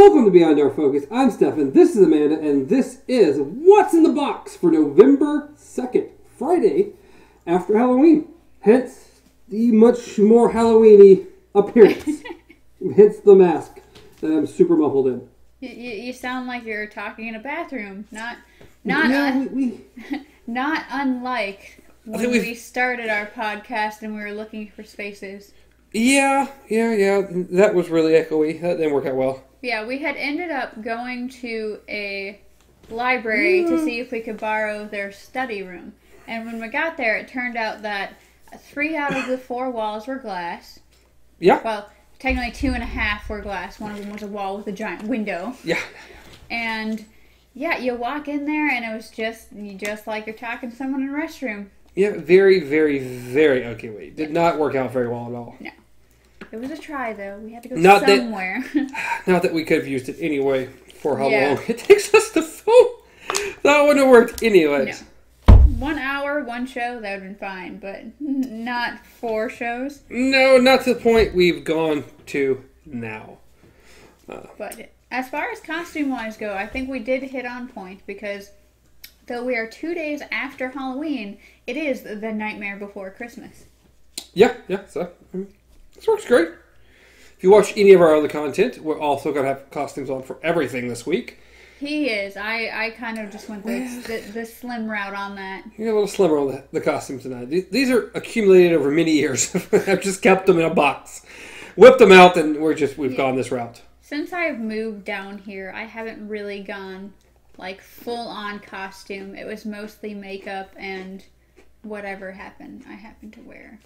Welcome to Beyond Our Focus. I'm Stefan. This is Amanda, and this is What's in the Box for November 2nd, Friday after Halloween. Hence the much more Halloweeny appearance. Hence the mask that I'm super muffled in. You, you, sound like you're talking in a bathroom. Not not yeah, un- we, we, not unlike when we started our podcast and we were looking for spaces. Yeah, yeah, yeah. That was really echoey. That didn't work out well. Yeah, we had ended up going to a library to mm. see if we could borrow their study room. And when we got there, it turned out that three out of the four walls were glass. Yeah, Well, technically two and a half were glass. One of them was a wall with a giant window. yeah. And yeah, you walk in there and it was just you just like you're talking to someone in a restroom. Yeah, very, very, very echoey. Did not work out very well at all. It was a try though. We had to go Not that- somewhere. Not that we could have used it anyway for how Yeah. long it takes us to film. That wouldn't have worked anyways. one hour, one show, that would have been fine, but not four shows. No, not to the point we've gone to now. But as far as costume wise go, I think we did hit on point because though we are two days after Halloween, it is the nightmare before Christmas. Yeah, yeah. So this works great. If you watch any of our other content, we're also gonna have costumes on for everything this week. He is. I, I kind of just went the, the, the slim route on that. You're a little slimmer on the, the costumes tonight. These, these are accumulated over many years. I've just kept them in a box, whipped them out, and we're just we've gone this route. Since I've moved down here, I haven't really gone like full on costume. It was mostly makeup and whatever happened I happened to wear.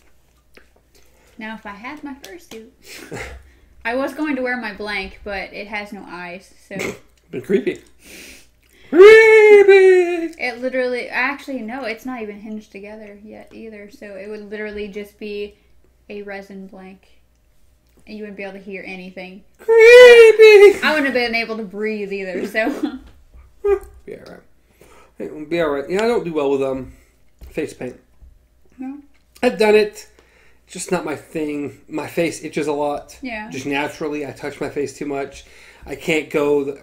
Now, if I had my fursuit, I was going to wear my blank, but it has no eyes, so Been creepy. Creepy. it literally actually no, it's not even hinged together yet either. So it would literally just be a resin blank, and you wouldn't be able to hear anything. Creepy. I wouldn't have been able to breathe either. So. Be alright. It will be alright. Yeah, I don't do well with um face paint. No? I've done it. Just not my thing. My face itches a lot. Yeah. Just naturally, I touch my face too much. I can't go. The,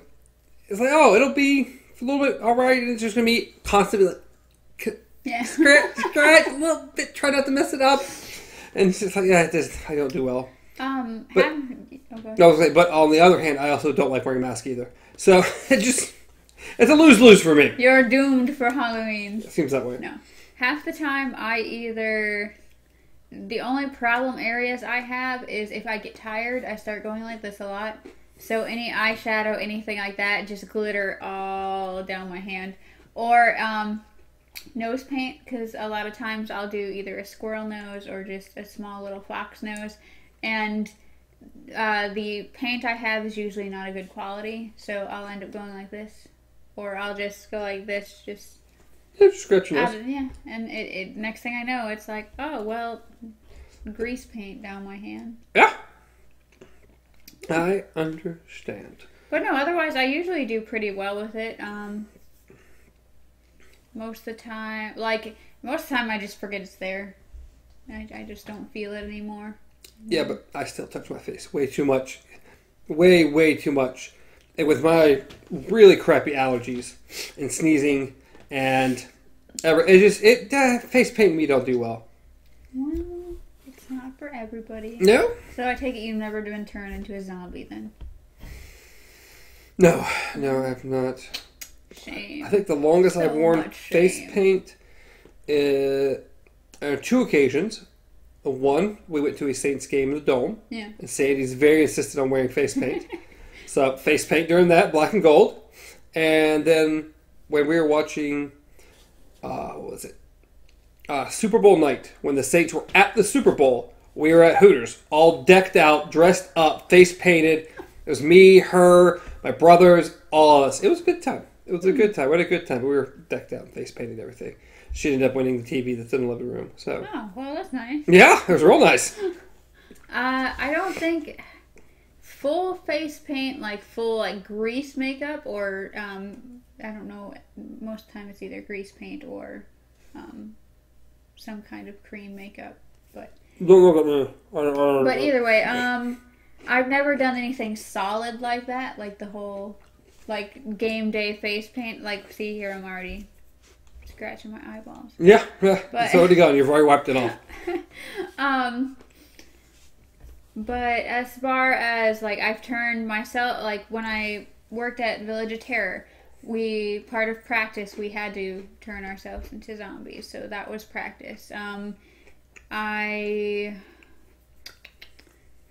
it's like, oh, it'll be a little bit alright, and it's just gonna be constantly like c- Yeah. scratch, scratch a little bit. Try not to mess it up. And it's just like, yeah, it just, I don't do well. Um. But- have, oh, go. I was like, but on the other hand, I also don't like wearing a mask either. So it just, it's a lose lose for me. You're doomed for Halloween. It seems that way. No. Half the time, I either. The only problem areas I have is if I get tired, I start going like this a lot. So any eyeshadow, anything like that, just glitter all down my hand. Or um, nose paint, because a lot of times I'll do either a squirrel nose or just a small little fox nose. And uh, the paint I have is usually not a good quality, so I'll end up going like this. Or I'll just go like this, just Yeah, just scratch your out of, yeah, and it, it next thing I know, it's like, oh well, grease paint down my hand. Yeah. I understand. But no, otherwise I usually do pretty well with it. Um, most of the time, like most of the time, I just forget it's there. I, I just don't feel it anymore. Yeah, but I still touch my face way too much. Way, way too much. And with my really crappy allergies and sneezing and ever, it just, it, uh, face paint me don't do well. Well, it's not for everybody. No? So I take it you've never been turned into a zombie then. No, no, I've not. Shame. I think the longest So I've worn face paint uh, on two occasions. One, we went to a Saints game in the Dome, Yeah. and Sandy's very insistent on wearing face paint. so face paint during that, black and gold. And then when we were watching, uh, what was it? Uh, Super Bowl night, when the Saints were at the Super Bowl, we were at Hooters, all decked out, dressed up, face painted. It was me, her, my brothers, all of us. It was a good time. It was a good time. We had a good time. We were decked out, face painted, everything. She ended up winning the TV that's in the living room. So Oh well, that's nice. yeah, it was real nice. Uh, I don't think full face paint, like full like grease makeup, or um, I don't know. Most of the time, it's either grease paint or um, some kind of cream makeup. But Don't look at me. I don't, I don't but know. either way, um, I've never done anything solid like that, like the whole like game day face paint. Like, see here, I'm already scratching my eyeballs. Yeah, yeah. But- it's already gone. You've already wiped it off. Um, but as far as like I've turned myself, like when I worked at Village of Terror, we part of practice we had to turn ourselves into zombies, so that was practice. Um, I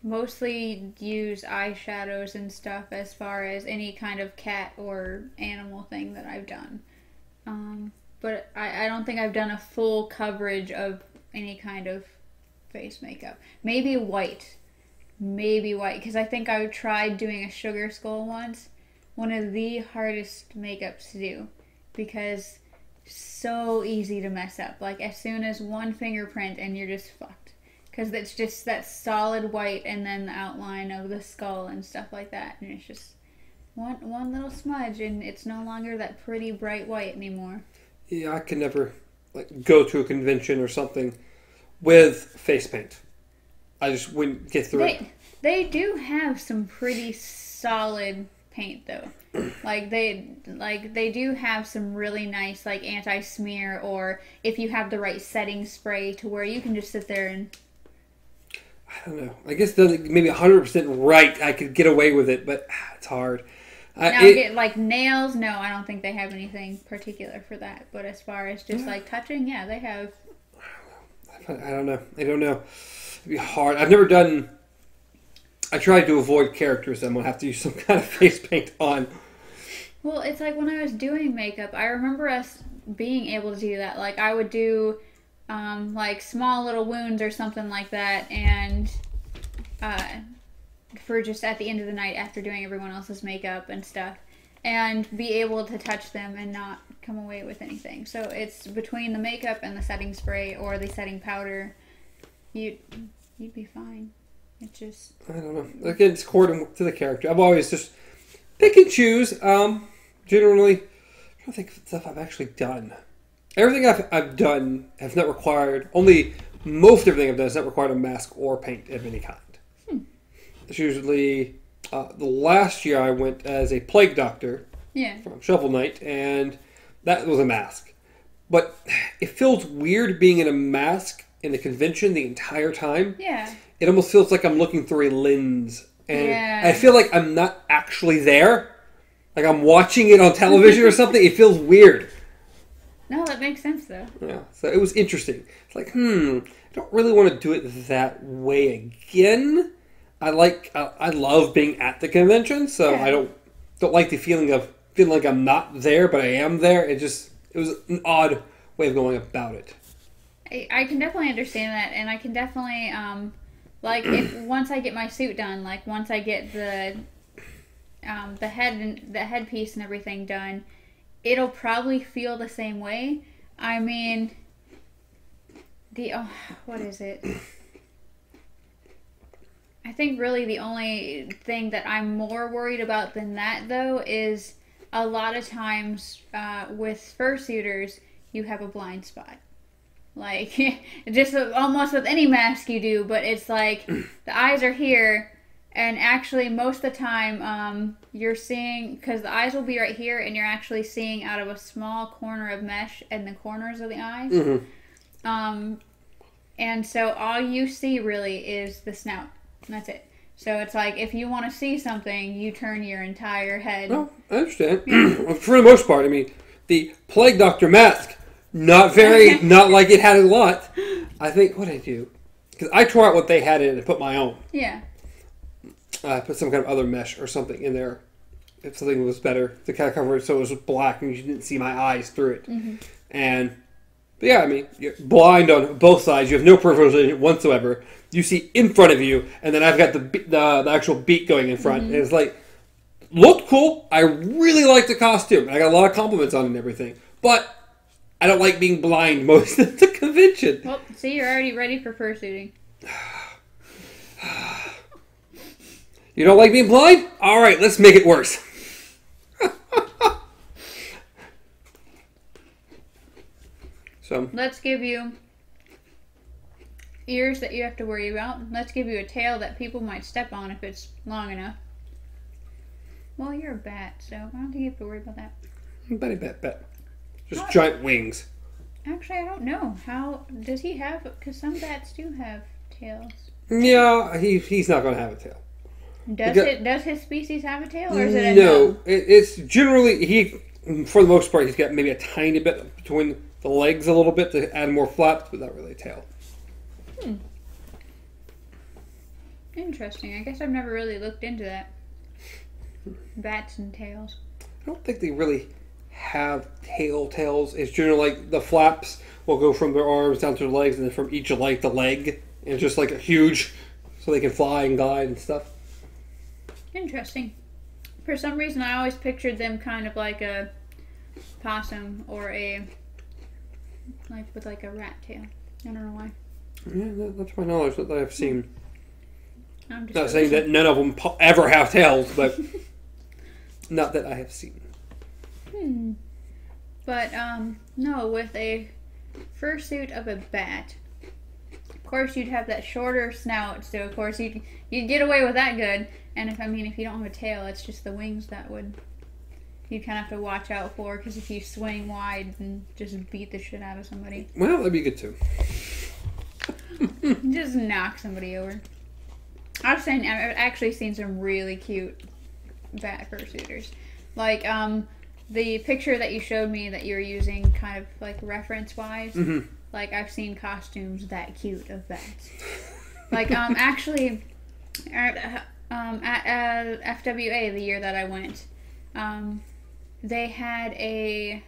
mostly use eyeshadows and stuff as far as any kind of cat or animal thing that I've done. Um, but I, I don't think I've done a full coverage of any kind of face makeup. Maybe white. Maybe white. Because I think I tried doing a sugar skull once. One of the hardest makeups to do. Because so easy to mess up. Like as soon as one fingerprint and you're just fucked. Because it's just that solid white and then the outline of the skull and stuff like that. And it's just one one little smudge and it's no longer that pretty bright white anymore. Yeah, I can never like go to a convention or something with face paint. I just wouldn't get through it. They they do have some pretty solid paint though. Like they like they do have some really nice like anti smear or if you have the right setting spray to where you can just sit there and I don't know. I guess maybe 100% right, I could get away with it, but ah, it's hard. I, now it- get like nails. No, I don't think they have anything particular for that. But as far as just like touching, yeah, they have. I don't know. I don't know. It'd be hard. I've never done. I tried to avoid characters. I'm gonna have to use some kind of face paint on. Well, it's like when I was doing makeup, I remember us being able to do that. Like I would do um, like small little wounds or something like that, and uh, for just at the end of the night after doing everyone else's makeup and stuff, and be able to touch them and not come away with anything. So it's between the makeup and the setting spray or the setting powder, you you'd be fine. It's just I don't know. Again, it's according to the character. I've always just pick and choose. Um, generally, trying to think of stuff I've actually done. Everything I've, I've done has not required only most everything I've done has not required a mask or paint of any kind. It's usually uh, the last year I went as a plague doctor yeah. from Shovel Knight, and that was a mask. But it feels weird being in a mask in the convention the entire time. Yeah. It almost feels like I'm looking through a lens, and Yeah. I feel like I'm not actually there. Like I'm watching it on television or something. It feels weird. No, that makes sense though. Yeah, so it was interesting. It's like, hmm, I don't really want to do it that way again. I like, I, I love being at the convention, so Yeah. I don't don't like the feeling of feeling like I'm not there, but I am there. It just it was an odd way of going about it. I, I can definitely understand that, and I can definitely um, like if once I get my suit done, like once I get the um, the head and the headpiece and everything done, it'll probably feel the same way. I mean, the oh, what is it? I think really the only thing that I'm more worried about than that though is a lot of times uh, with fursuiters you have a blind spot. Like just almost with any mask you do, but it's like the eyes are here, and actually most of the time um, you're seeing because the eyes will be right here, and you're actually seeing out of a small corner of mesh and the corners of the eyes. Mhm. Um, and so all you see really is the snout. That's it. So it's like if you want to see something, you turn your entire head. Well, I understand. For the most part, I mean, the plague doctor mask, not very, not like it had a lot. I think what did I do? Because I tore out what they had in it and put my own. Yeah. I put some kind of other mesh or something in there. If something was better to kind of cover it so it was black and you didn't see my eyes through it. Mm-hmm. And, but yeah, I mean, you're blind on both sides. You have no peripheral vision whatsoever. You see in front of you, and then I've got the the, the actual beat going in front. Mm-hmm. And it's like, looked cool. I really like the costume. I got a lot of compliments on it and everything. But I don't like being blind most of the convention. Well, see, you're already ready for fursuiting. You don't like being blind? All right, let's make it worse. so, Let's give you ears that you have to worry about. Let's give you a tail that people might step on if it's long enough. Well, you're a bat, so I don't think you have to worry about that. Betty bet bet. Just What? giant wings. Actually, I don't know. How does he have? Because some bats do have tails. Yeah, he, he's not going to have a tail. Does Because- it? Does his species have a tail, or is it a no, it, it's generally he. For the most part, he's got maybe a tiny bit between the legs, a little bit to add more flaps, but not really a tail. Hmm. Interesting. I guess I've never really looked into that. Bats and tails. I don't think they really have tail tails. It's generally like the flaps will go from their arms down to their legs, and then from each leg to leg, and just like a huge, so they can fly and glide and stuff. Interesting. For some reason, I always pictured them kind of like a possum or a like with like a rat tail. I don't know why. Yeah, that's my knowledge that I've seen. I'm just Not saying that none of them ever have tails, but not that I have seen. Hmm. But um, no, with a fursuit of a bat. Of course, you'd have that shorter snout, so of course you you'd get away with that good. And if I mean, if you don't have a tail, it's just the wings that would you kind of have to watch out for. Because if you swing wide and just beat the shit out of somebody, Well, that'd be good too. just knock somebody over. I've seen, I've actually seen some really cute bat fursuiters. Like um, the picture that you showed me that you were using, kind of like reference wise. Mhm. Like I've seen costumes that cute of bats. like um, actually, at, um, at uh, FWA the year that I went, um, they had a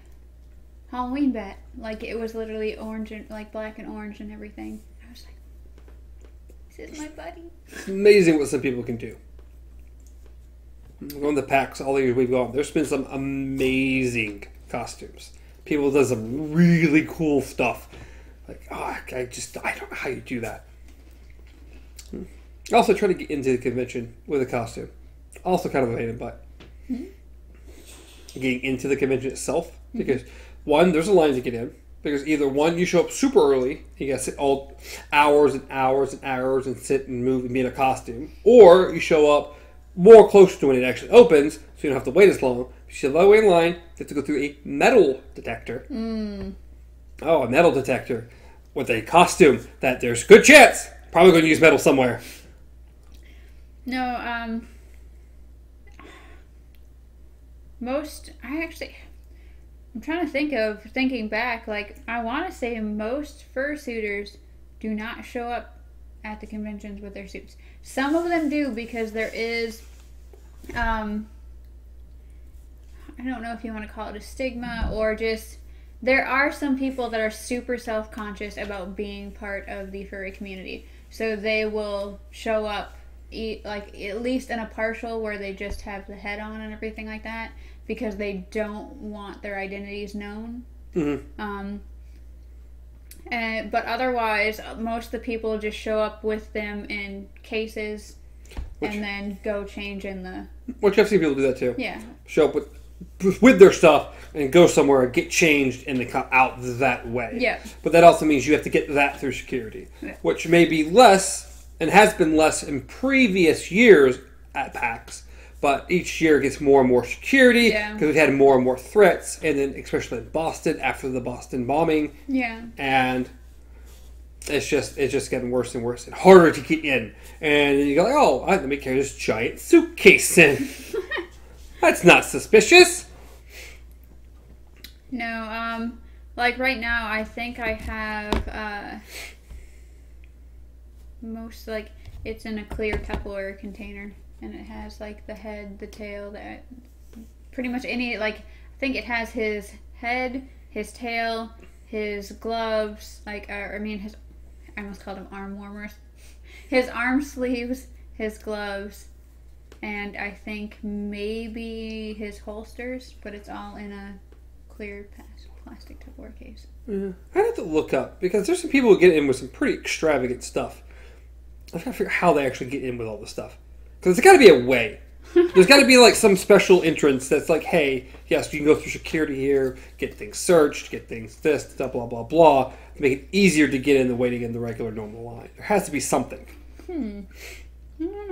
Halloween bat. Like it was literally orange and like black and orange and everything. I was like, "This is my buddy." It's amazing what some people can do. Going the PAX all the years we've gone, there's been some amazing costumes. People do some really cool stuff. Like, oh, I just I don't know how you do that. Hmm. Also try to get into the convention with a costume. Also, kind of a pain in the butt. Getting into the convention itself because one, there's a line to get in. Because either one, you show up super early, you got to sit all hours and hours and hours and sit and move and be in a costume, or you show up more close to when it actually opens, so you don't have to wait as long. You sit all the way in line, you have to go through a metal detector. Oh, a metal detector with a costume that there's good chance probably going to use metal somewhere. No, um, most I actually, I'm trying to think of thinking back. Like I want to say most fursuiters do not show up at the conventions with their suits. Some of them do because there is, um, I don't know if you want to call it a stigma or just there are some people that are super self conscious about being part of the furry community. So they will show up, eat, like at least in a partial where they just have the head on and everything like that, because they don't want their identities known. Mhm. Um, and, but otherwise, most of the people just show up with them in cases Which- and then go change in the Which I've seen people do that too. yeah Show up with with their stuff and go somewhere, get changed, and then come out that way. yeah But that also means you have to get that through security, Yeah. which may be less and has been less in previous years at PAX. But each year it gets more and more security Yeah. because we've had more and more threats, and then especially in Boston after the Boston bombing, yeah and it's just it's just getting worse and worse and harder to get in. And you go like, oh, let me carry this giant suitcase in. That's not suspicious. No, um, like right now, I think I have uh, most like it's in a clear Tupperware container, and it has like the head, the tail, that pretty much any like I think it has his head, his tail, his gloves, like uh, I mean his I almost called them arm warmers, his arm sleeves, his gloves. And I think maybe his holsters, but it's all in a clear plastic Tupperware case. Yeah. I'd have to look up because there's some people who get in with some pretty extravagant stuff. I've got to figure out how they actually get in with all this stuff. Because there's got to be a way. There's got to be like some special entrance that's like, hey, yes, you can go through security here, get things searched, get things this, blah blah blah blah, to make it easier to get in than waiting in the regular normal line. There has to be something.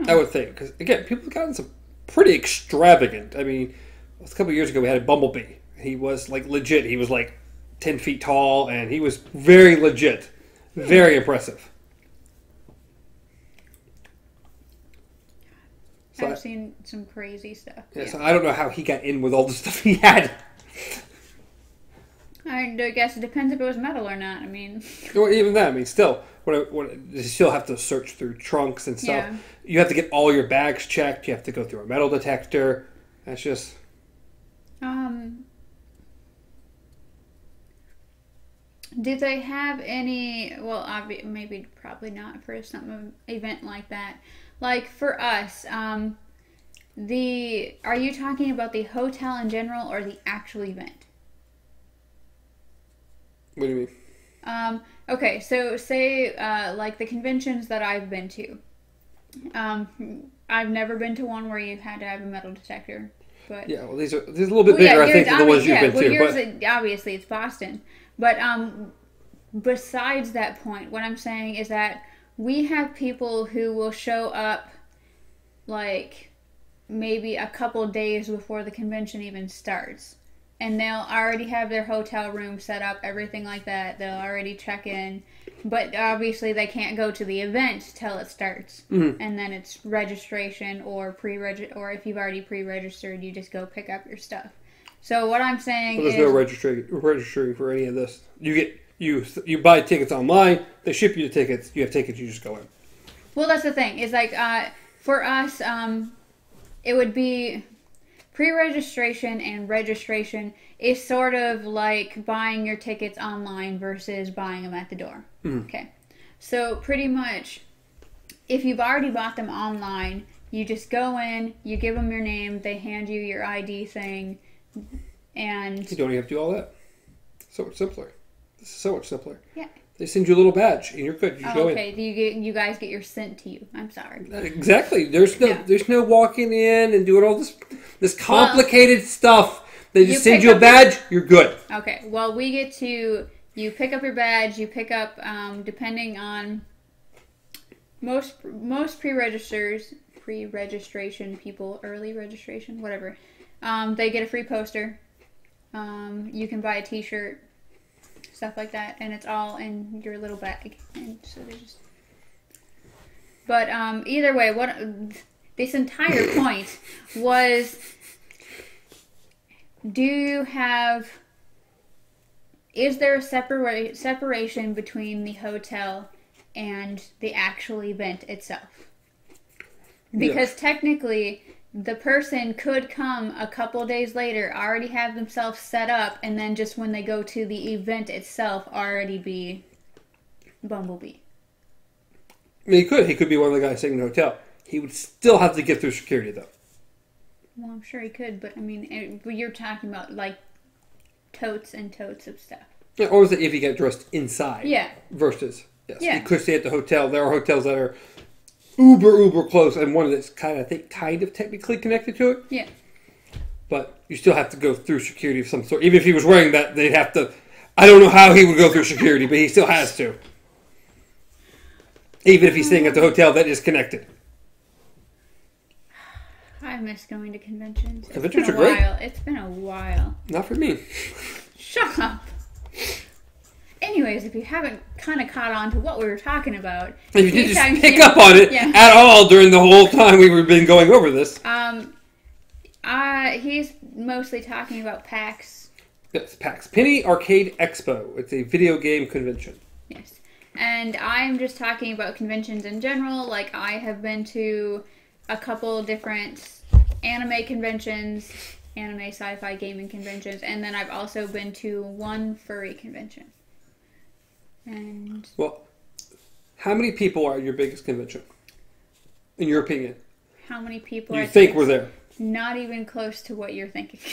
I would think because again, people have gotten some pretty extravagant. I mean, a couple years ago we had a Bumblebee. He was like legit. He was like ten feet tall, and he was very legit, very impressive. So I've seen some crazy stuff. Yeah, Yeah. so I don't know how he got in with all the stuff he had. I guess it depends if it was metal or not. I mean, Or even that, I mean, still, I- when you still have to search through trunks and stuff. Yeah. You have to get all your bags checked. You have to go through a metal detector. That's just um, did they have any? Well, obvi- maybe probably not for some event like that. Like for us, um, the are you talking about the hotel in general or the actual event? what do you mean? Um, okay, so say uh, like the conventions that I've been to. Um, I've never been to one where you had to have a metal detector, but Yeah, well, these are these are a little bit Well, yeah, bigger, I yours- think, than the ones you've yeah, been well, to. yours, But obviously, it's Boston. But um, besides that point, what I'm saying is that we have people who will show up, like maybe a couple days before the convention even starts, and they'll already have their hotel room set up, everything like that. They'll already check in, but obviously they can't go to the event till it starts, Mm-hmm. and then it's registration or pre-reg, or if you've already pre-registered, you just go pick up your stuff. So what I'm saying well, there's is, no registering registering for any of this. You get you you buy tickets online. They ship you the tickets. You have tickets. You just go in. well, that's the thing. Is like uh, for us, um, it would be pre-registration and registration is sort of like buying your tickets online versus buying them at the door. Okay, so pretty much, if you've already bought them online, you just go in, you give them your name, they hand you your ID thing, and You don't even have to do all that. So it's simpler. This is so much simpler. Yeah. They send you a little badge, and you're good. You oh, okay, do you get you guys get your sent to you? I'm sorry. Exactly. There's no there's no walking in and doing all this this complicated stuff. They just You send you a badge. You're good. Okay. Well, we get to you pick up your badge. You pick up um, depending on most most pre-registers, pre-registration people, early registration, whatever. Um, they get a free poster. Um, you can buy a T-shirt, stuff like that, and it's all in your little bag. And so they just. But um, either way, what this entire point was do you have is there a separa- separation between the hotel and the actual event itself because technically the person could come a couple days later already have themselves set up and then just when they go to the event itself already be bumblebee I mean, he could. He could be one of the guys staying in the hotel. He would still have to get through security, though. well i'm sure he could but i mean eh, it, you're talking about like totes and totes of stuff Yeah, or is it if he got dressed inside? yeah Versus, yes, Yeah. he could stay at the hotel. There are hotels that are uber uber close, and one that's kind of I think kind of technically connected to it. yeah But you still have to go through security of some sort. Even if he was wearing that, they'd have to. I don't know how he would go through security, but he still has to. Even if he's staying at the um. hotel that is connected. I miss going to conventions. It's Conventions been a are great. While. It's been a while. Not for me. Shut up. Anyways, if you haven't kind of caught on to what we were talking about, you did he's just talking- pick up on it Yeah. at all during the whole time we were been going over this. Um, uh, he's mostly talking about PAX. Yes, PAX Penny Arcade Expo. It's a video game convention. Yes. And I'm just talking about conventions in general. Like, I have been to a couple different anime conventions, anime sci fi gaming conventions, and then I've also been to one furry convention. And Well, how many people are at your biggest convention? In your opinion, how many people you are think were there? Not even close to what you're thinking.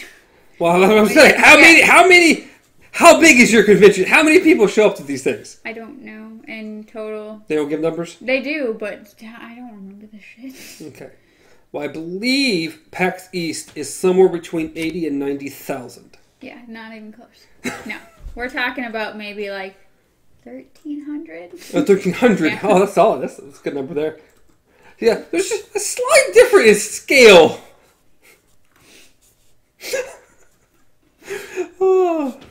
Well, that's what I'm saying. How Yeah. many? How many? How big is your convention? How many people show up to these things? I don't know in total. They don't give numbers. They do, but I don't remember the shit. Okay. Well, I believe PAX East is somewhere between 80 and 90,000. Yeah, not even close. no, we're talking about maybe like thirteen hundred. Oh, 1300. Yeah. Oh, that's solid. That's, that's a good number there. Yeah, there's just a slight difference in scale. Oh.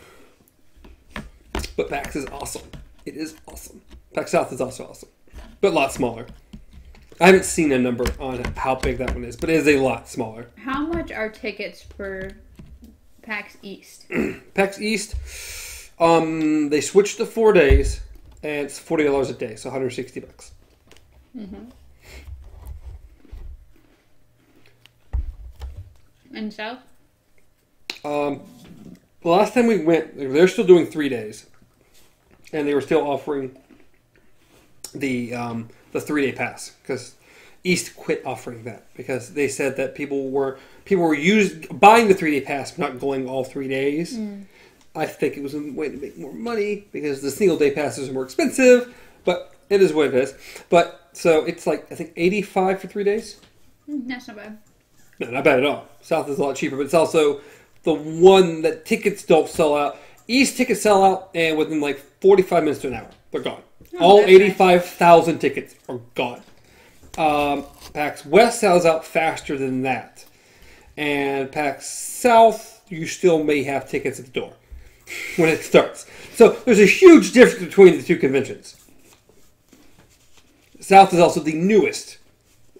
But PAX is awesome. It is awesome. PAX South is also awesome, but a lot smaller. I haven't seen a number on how big that one is, but it is a lot smaller. How much are tickets for PAX East? PAX East, um, they switched to four days, and it's forty dollars a day, so one hundred sixty bucks. And South? Um, the last time we went, they're still doing three days, and they were still offering the um, the three day pass because East quit offering that because they said that people were people were used buying the three day pass, but not going all three days. I think it was a way to make more money because the single day passes are more expensive, but it is what it is. But so it's like I think eighty five for three days. That's not bad. No, not bad at all. South is a lot cheaper, but it's also the one that tickets don't sell out. East tickets sell out, and within like 45 minutes to an hour, they're gone. Oh, all that's nice. 85,000 tickets are gone. Um, PAX West sells out faster than that. And PAX South, you still may have tickets at the door when it starts. So there's a huge difference between the two conventions. South is also the newest.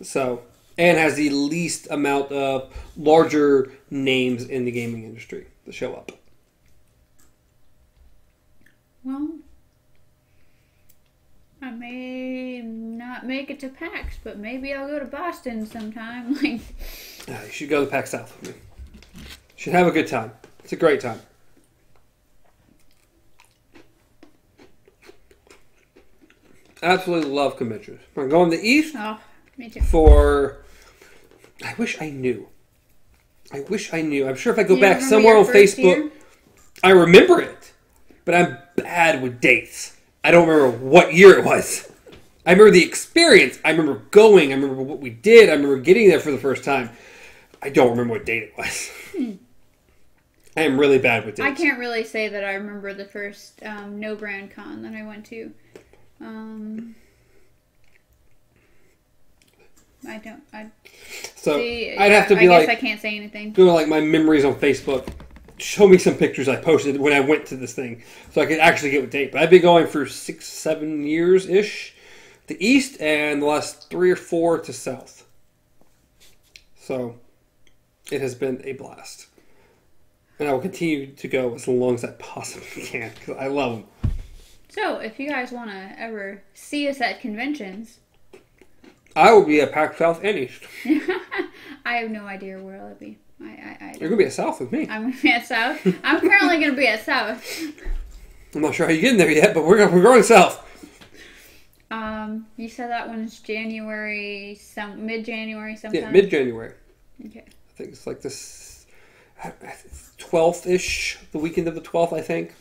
So and has the least amount of larger names in the gaming industry to show up. Well, I may not make it to PAX, but maybe I'll go to Boston sometime. Like, Uh, you should go to PAX South with me. Should have a good time. It's a great time. Absolutely love conventions. I'm going to the East oh, me too. for. I wish I knew. I wish I knew. I'm sure if I go You back somewhere on Facebook, year? I remember it, but I'm bad with dates. I don't remember what year it was. I remember the experience. I remember going. I remember what we did. I remember getting there for the first time. I don't remember what date it was. I am really bad with dates. I can't really say that I remember the first um, no brand con that I went to. Um, I don't. I so see. I'd have to I be guess like I can't say anything. go to like my memories on Facebook. Show me some pictures I posted when I went to this thing, so I could actually get a date. But I've been going for six, seven years ish, to east, and the last three or four to south. So, it has been a blast, and I will continue to go as long as I possibly can because I love them. So, if you guys want to ever see us at conventions, I will be at PAX South and East. I have no idea where I'll be. I, I, I You're gonna be at South with me. I'm gonna be at South. I'm currently gonna be at South. I'm not sure how you're getting there yet, but we're we're going south. Um, you said that one's January, some mid January, sometime. Yeah, mid January. Okay. I think it's like this twelfth ish, the weekend of the twelfth, I think.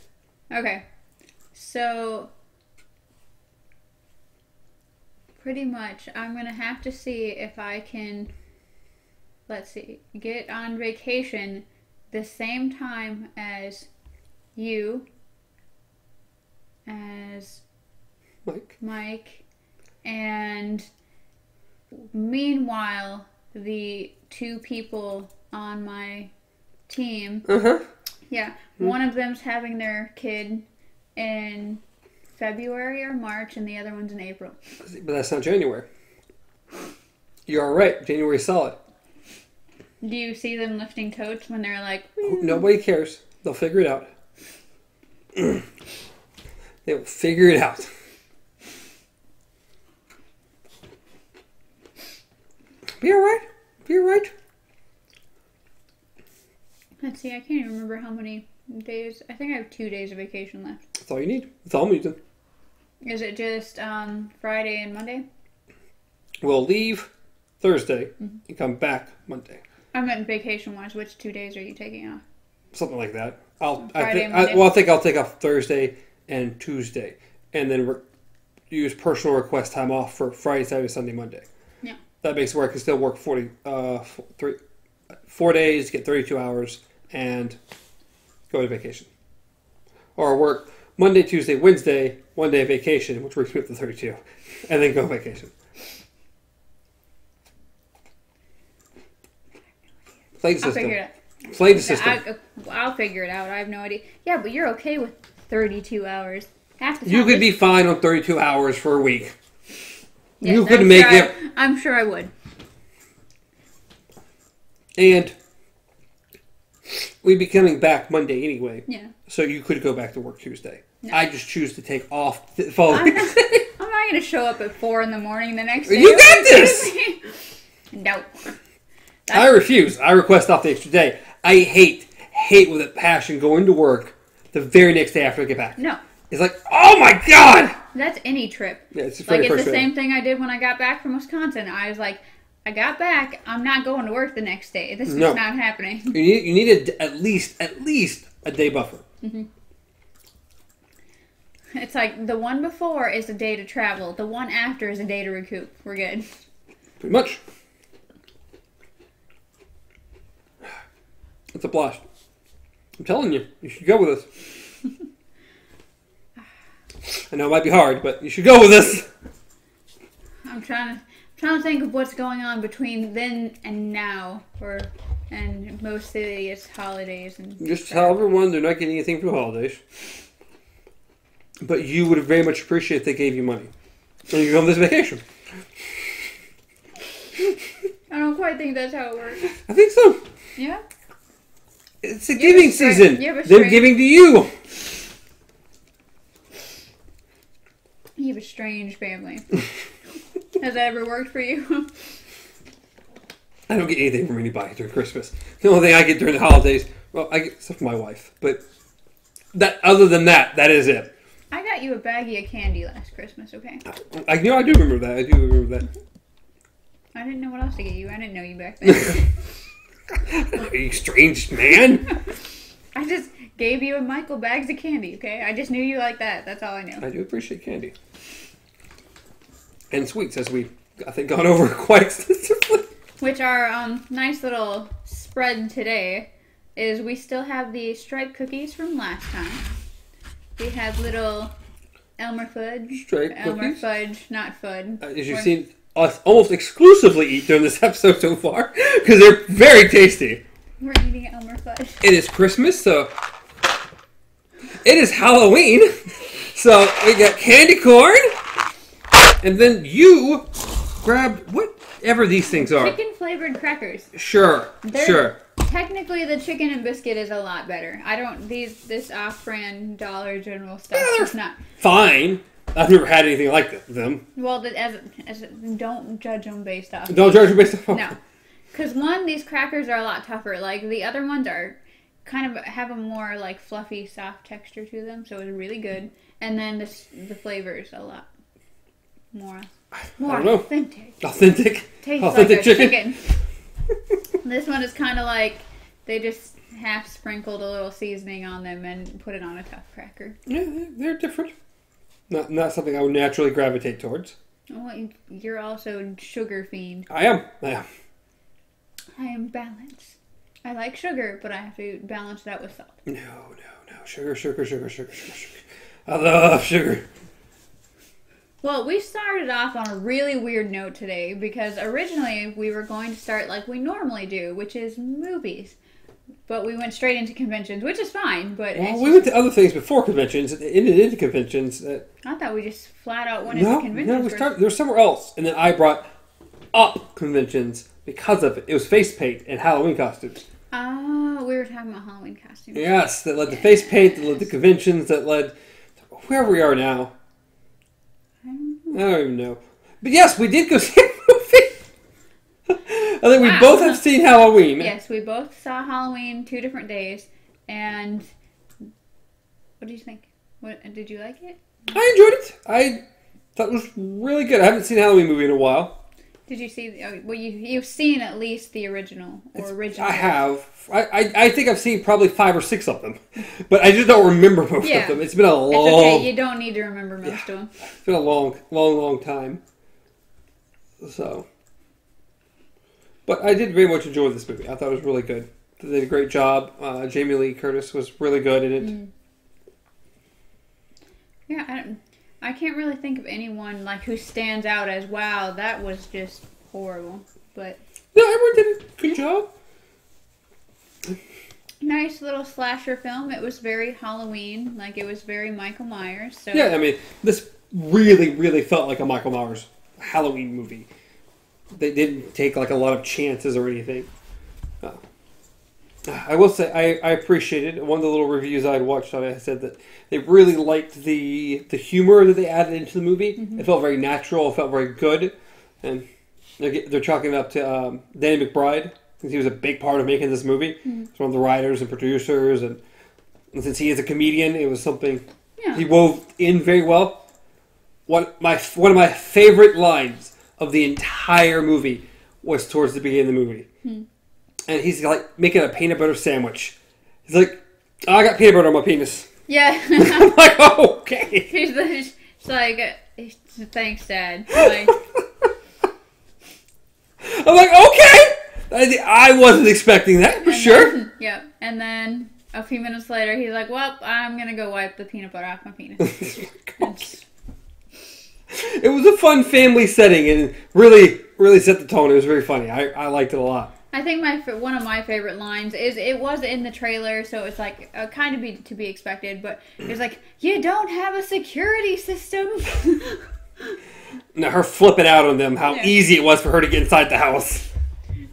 Okay. So pretty much I'm going to have to see if I can let's see, get on vacation the same time as you as Mike, Mike and meanwhile the two people on my team. Uh huh. yeah, one of them's having their kid in February or March, and the other one's in April. But that's not January. You're all right. January's solid. Do you see them lifting totes when they're like, oh, Nobody cares. They'll figure it out. they will figure it out. Be all right. Be all right. let's see, I can't even remember how many days. I think I have two days of vacation left. That's all you need. That's all I'm using. Is it just um, Friday and Monday? We'll leave Thursday and come back Monday. I'm meant vacation wise. Which two days are you taking off? something like that. I'll I Friday think and I, well, I think I'll take off Thursday and Tuesday, and then re- use personal request time off for Friday, Saturday, Sunday, Monday. Yeah. that makes it where I can still work 40, uh, f- three, four days, get 32 hours, and go to vacation. Or work Monday, Tuesday, Wednesday, one day vacation, which works me up to 32, and then go on vacation. Play the I'll system. figure it out. Play the system. I, uh, I'll figure it out. I have no idea. Yeah, but you're okay with 32 hours. Half the time. you could be fine on 32 hours for a week. Yes, you could I'm make sure I- it- I'm sure I would. And we'd be coming back Monday anyway. Yeah. So you could go back to work Tuesday. No. I just choose to take off the following. not, I'm not going to show up at 4 in the morning the next day. You got this! no. I refuse. I request off the extra day. I hate, hate with a passion going to work the very next day after I get back. No. It's like, oh my god! That's any trip. Yeah, it's the Like it's the same thing I did when I got back from Wisconsin. I was like, I got back. I'm not going to work the next day. This is No. not happening. You need, you need a d at least, at least a day buffer. Mm-hmm. It's like the one before is a day to travel. The one after is a day to recoup. We're good. Pretty much. It's a blast. I'm telling you, you should go with us. I know it might be hard, but you should go with us. I'm trying to trying to think of what's going on between then and now, or and mostly it's holidays and Just tell everyone they're not getting anything for the holidays. But you would very much appreciate if they gave you money. And you go on this vacation. I don't quite think that's how it works. I think so. Yeah. It's a You giving a season. you have a Them strange- giving to you. You have a strange family. Has that ever worked for you? I don't get anything from anybody during Christmas. The only thing I get during the holidays, well, I get stuff from my wife. But that, other than that, that is it. I got you a baggie of candy last Christmas. Okay. I know I do remember that. I do remember that. I didn't know what else to get you. I didn't know you back then. you strange man. I just gave you and Michael bags of candy. Okay. I just knew you like that. That's all I knew. I do appreciate candy and sweets, as we I think gone over quite extensively. Which our um, nice little spread today is we still have the striped cookies from last time. We have little Elmer Fudge. Striped Elmer cookies? Fudge, not fudge. Uh, as you've We're- seen us almost exclusively eat during this episode so far, because they're very tasty. We're eating Elmer Fudge. It is Christmas, so it is Halloween. So we got candy corn, and then you grabbed whatever these things are. Chicken flavored crackers. Sure, They're- sure. Technically, the chicken and biscuit is a lot better. I don't these this off-brand Dollar General stuff Yeah, is not. Fine. I've never had anything like them. Well, as as don't judge them based off. Don't judge me based off. No, because one, these crackers are a lot tougher. Like the other ones are kind of have a more like fluffy, soft texture to them, so it's really good. And then the the flavor is a lot more more don't know. authentic. Authentic. Tastes Authentic like a chicken. chicken. this one is kind of like they just half sprinkled a little seasoning on them and put it on a tough cracker. Yeah, they're- different. Not not something I would naturally gravitate towards. Oh, well, you- you're also a sugar fiend. I am. I am. I am balanced. I like sugar, but I have to balance that with salt. No, no, no. Sugar, sugar, sugar, sugar, sugar, sugar. I love sugar. Well, we started off on a really weird note today because originally we were going to start like we normally do, which is movies. But we went straight into conventions, which is fine. But Well, we went to other things before conventions, and ended into conventions. Uh, I thought we just flat out went no, into conventions. no, we started. There was somewhere else, and then I brought up conventions because of it. It was face paint and Halloween costumes. Ah, we were talking about Halloween costumes. Yes, that led to face paint, that led to conventions, that led to where we are now. I don't even know. But yes, we did go see a movie. I think we Wow. both have seen Halloween. Yes, we both saw Halloween two different days, and what do you think? What did you like it? I enjoyed it. I thought it was really good. I haven't seen a Halloween movie in a while. Did you see? oh, Well, you you've seen at least the original or original. I have. I, I, I think I've seen probably five or six of them, but I just don't remember most Yeah. of them. It's been a It's long, okay. You don't need to remember most of them. it's been a long, long, long time. So, But I did very much enjoy this movie. I thought it was really good. They did a great job. Uh, Jamie Lee Curtis was really good in it. Mm. Yeah, I, don't, I can't really think of anyone like who stands out as wow, that was just horrible. But No, everyone did a good job. nice little slasher film. It was very Halloween, like it was very Michael Myers. So Yeah, I mean, this really, really felt like a Michael Myers Halloween movie. They didn't take like a lot of chances or anything. Uh, I will say I, I appreciated one of the little reviews I had watched on it. said that they really liked the the humor that they added into the movie. Mm-hmm. It felt very natural. It felt very good, and they're, they're chalking it up to um, Danny McBride since he was a big part of making this movie. Mm-hmm. He's one of the writers and producers, and, and since he is a comedian, it was something yeah. he wove in very well. One my one of my favorite lines of the entire movie was towards the beginning of the movie, hmm. And he's like making a peanut butter sandwich. He's like, oh, "I got peanut butter on my penis." yeah. I'm like, oh, "Okay." He's it's like, thanks, Dad. Like, I'm like, "Okay." I, I wasn't expecting that for sure. then- yep. And then a few minutes later, he's like, "Well, I'm gonna go wipe the peanut butter off my penis." Oh it's- it was a fun family setting and really, really set the tone. It was very funny. I, I liked it a lot. I think my one of my favorite lines is it was in the trailer, so it's like uh, kind of be to be expected. But it's like you don't have a security system. Now her flipping out on them, how Yeah. easy it was for her to get inside the house.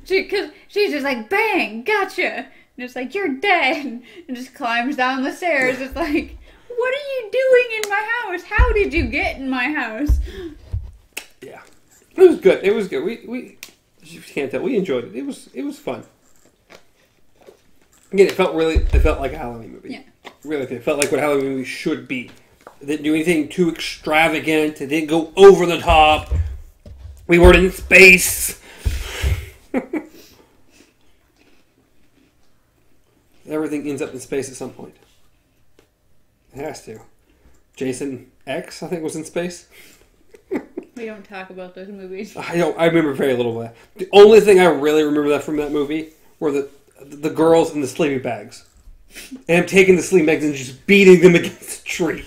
she, cause she's just like bang, gotcha, and it's like you're dead, and just climbs down the stairs. It's like, what are you doing in my house? How did you get in my house? Yeah, it was good. It was good. We we you can't tell. We enjoyed it. It was it was fun. Again, it felt really. It felt like a Halloween movie. Yeah. Really, it felt like what Halloween movie should be. It didn't do anything too extravagant. It didn't go over the top. We weren't in space. Everything ends up in space at some point. It has to. Jason X, I think, was in space. We don't talk about those movies. I don't. I remember very little of that. The only thing I really remember that from that movie were the the girls in the sleeping bags, and him taking the sleeping bags and just beating them against a tree.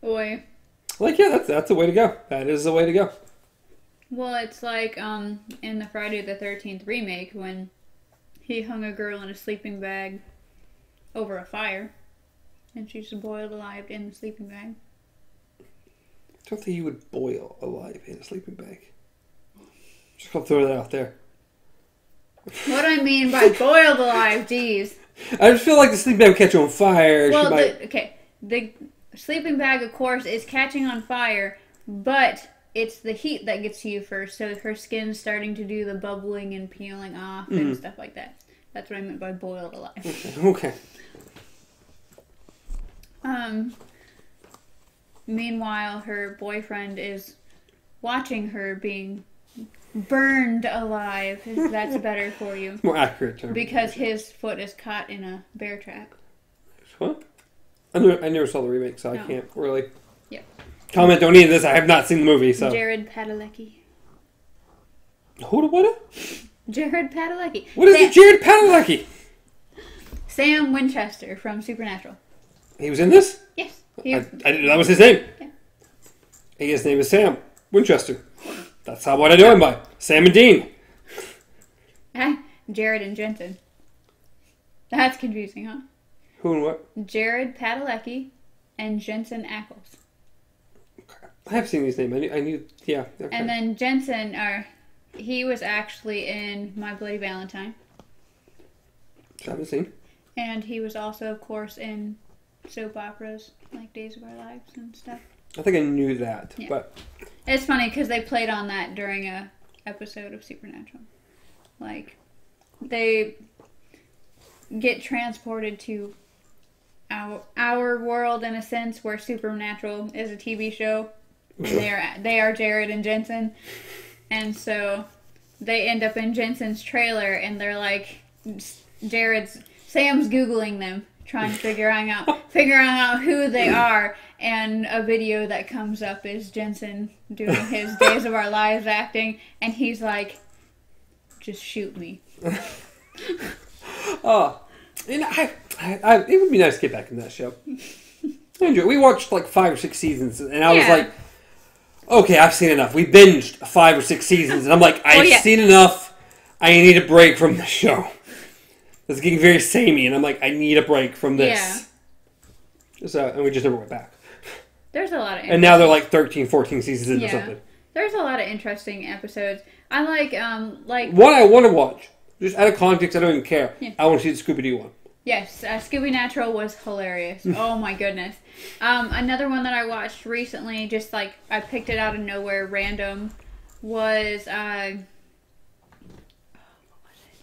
Boy. Like, yeah, that's that's the way to go. That is the way to go. Well, it's like um in the Friday the Thirteenth remake when he hung a girl in a sleeping bag over a fire, and she's boiled alive in the sleeping bag. I don't think you would boil alive in a sleeping bag. Just gonna throw that out there. What do I mean by boiled alive? Jeez. I just feel like the sleeping bag would catch on fire. Well, might. the, okay, the sleeping bag, of course, is catching on fire, but it's the heat that gets to you first. So her skin's starting to do the bubbling and peeling off Mm-hmm. and stuff like that. That's what I meant by boiled alive. Okay. Um. Meanwhile, her boyfriend is watching her being burned alive. If that's better for you, More accurate term. because his foot is caught in a bear trap. What? I never, I never saw the remake, so I can't really Yep. comment on any of this. I have not seen the movie, so. Jared Padalecki. Who? What? Jared Padalecki. What is Sam, it? Jared Padalecki. Sam Winchester from Supernatural. He was in this. He, I, I didn't know that was his name. Yeah. His name is Sam Winchester. That's how what I know him by. Sam and Dean. Jared and Jensen. That's confusing, huh? Who and what? Jared Padalecki and Jensen Ackles. I have seen his name. I knew. I knew yeah. Okay. And then Jensen, or he was actually in My Bloody Valentine, I haven't seen. and he was also, of course, in soap operas like Days of Our Lives and stuff. I think I knew that, Yeah. but It's funny because they played on that during a episode of Supernatural. Like, they get transported to our our world in a sense, where Supernatural is a TV show, and they are they are Jared and Jensen, and so they end up in Jensen's trailer, and they're like, Jared's Sam's googling them, trying to figure out figuring out who they are. And a video that comes up is Jensen doing his Days of Our Lives acting, and he's like, "Just shoot me." Oh, and I, I, I, it would be nice to get back in that show. Andrew, We watched like five or six seasons, and I was like, "Okay, I've seen enough." We binged five or six seasons, and I'm like, "I've yeah. seen enough. I need a break from the show." It's getting very samey, and I'm like, "I need a break from this." Yeah. So, and we just never went back. There's a lot of And now they're like 13, 14 seasons into Yeah. something. there's a lot of interesting episodes. I like um like One I want to watch, just out of context, I don't even care. Yeah. I want to see the Scooby Doo one. Yes, uh, Scooby Natural was hilarious. oh my goodness. Um, another one that I watched recently, just like I picked it out of nowhere, random, was uh, what was it?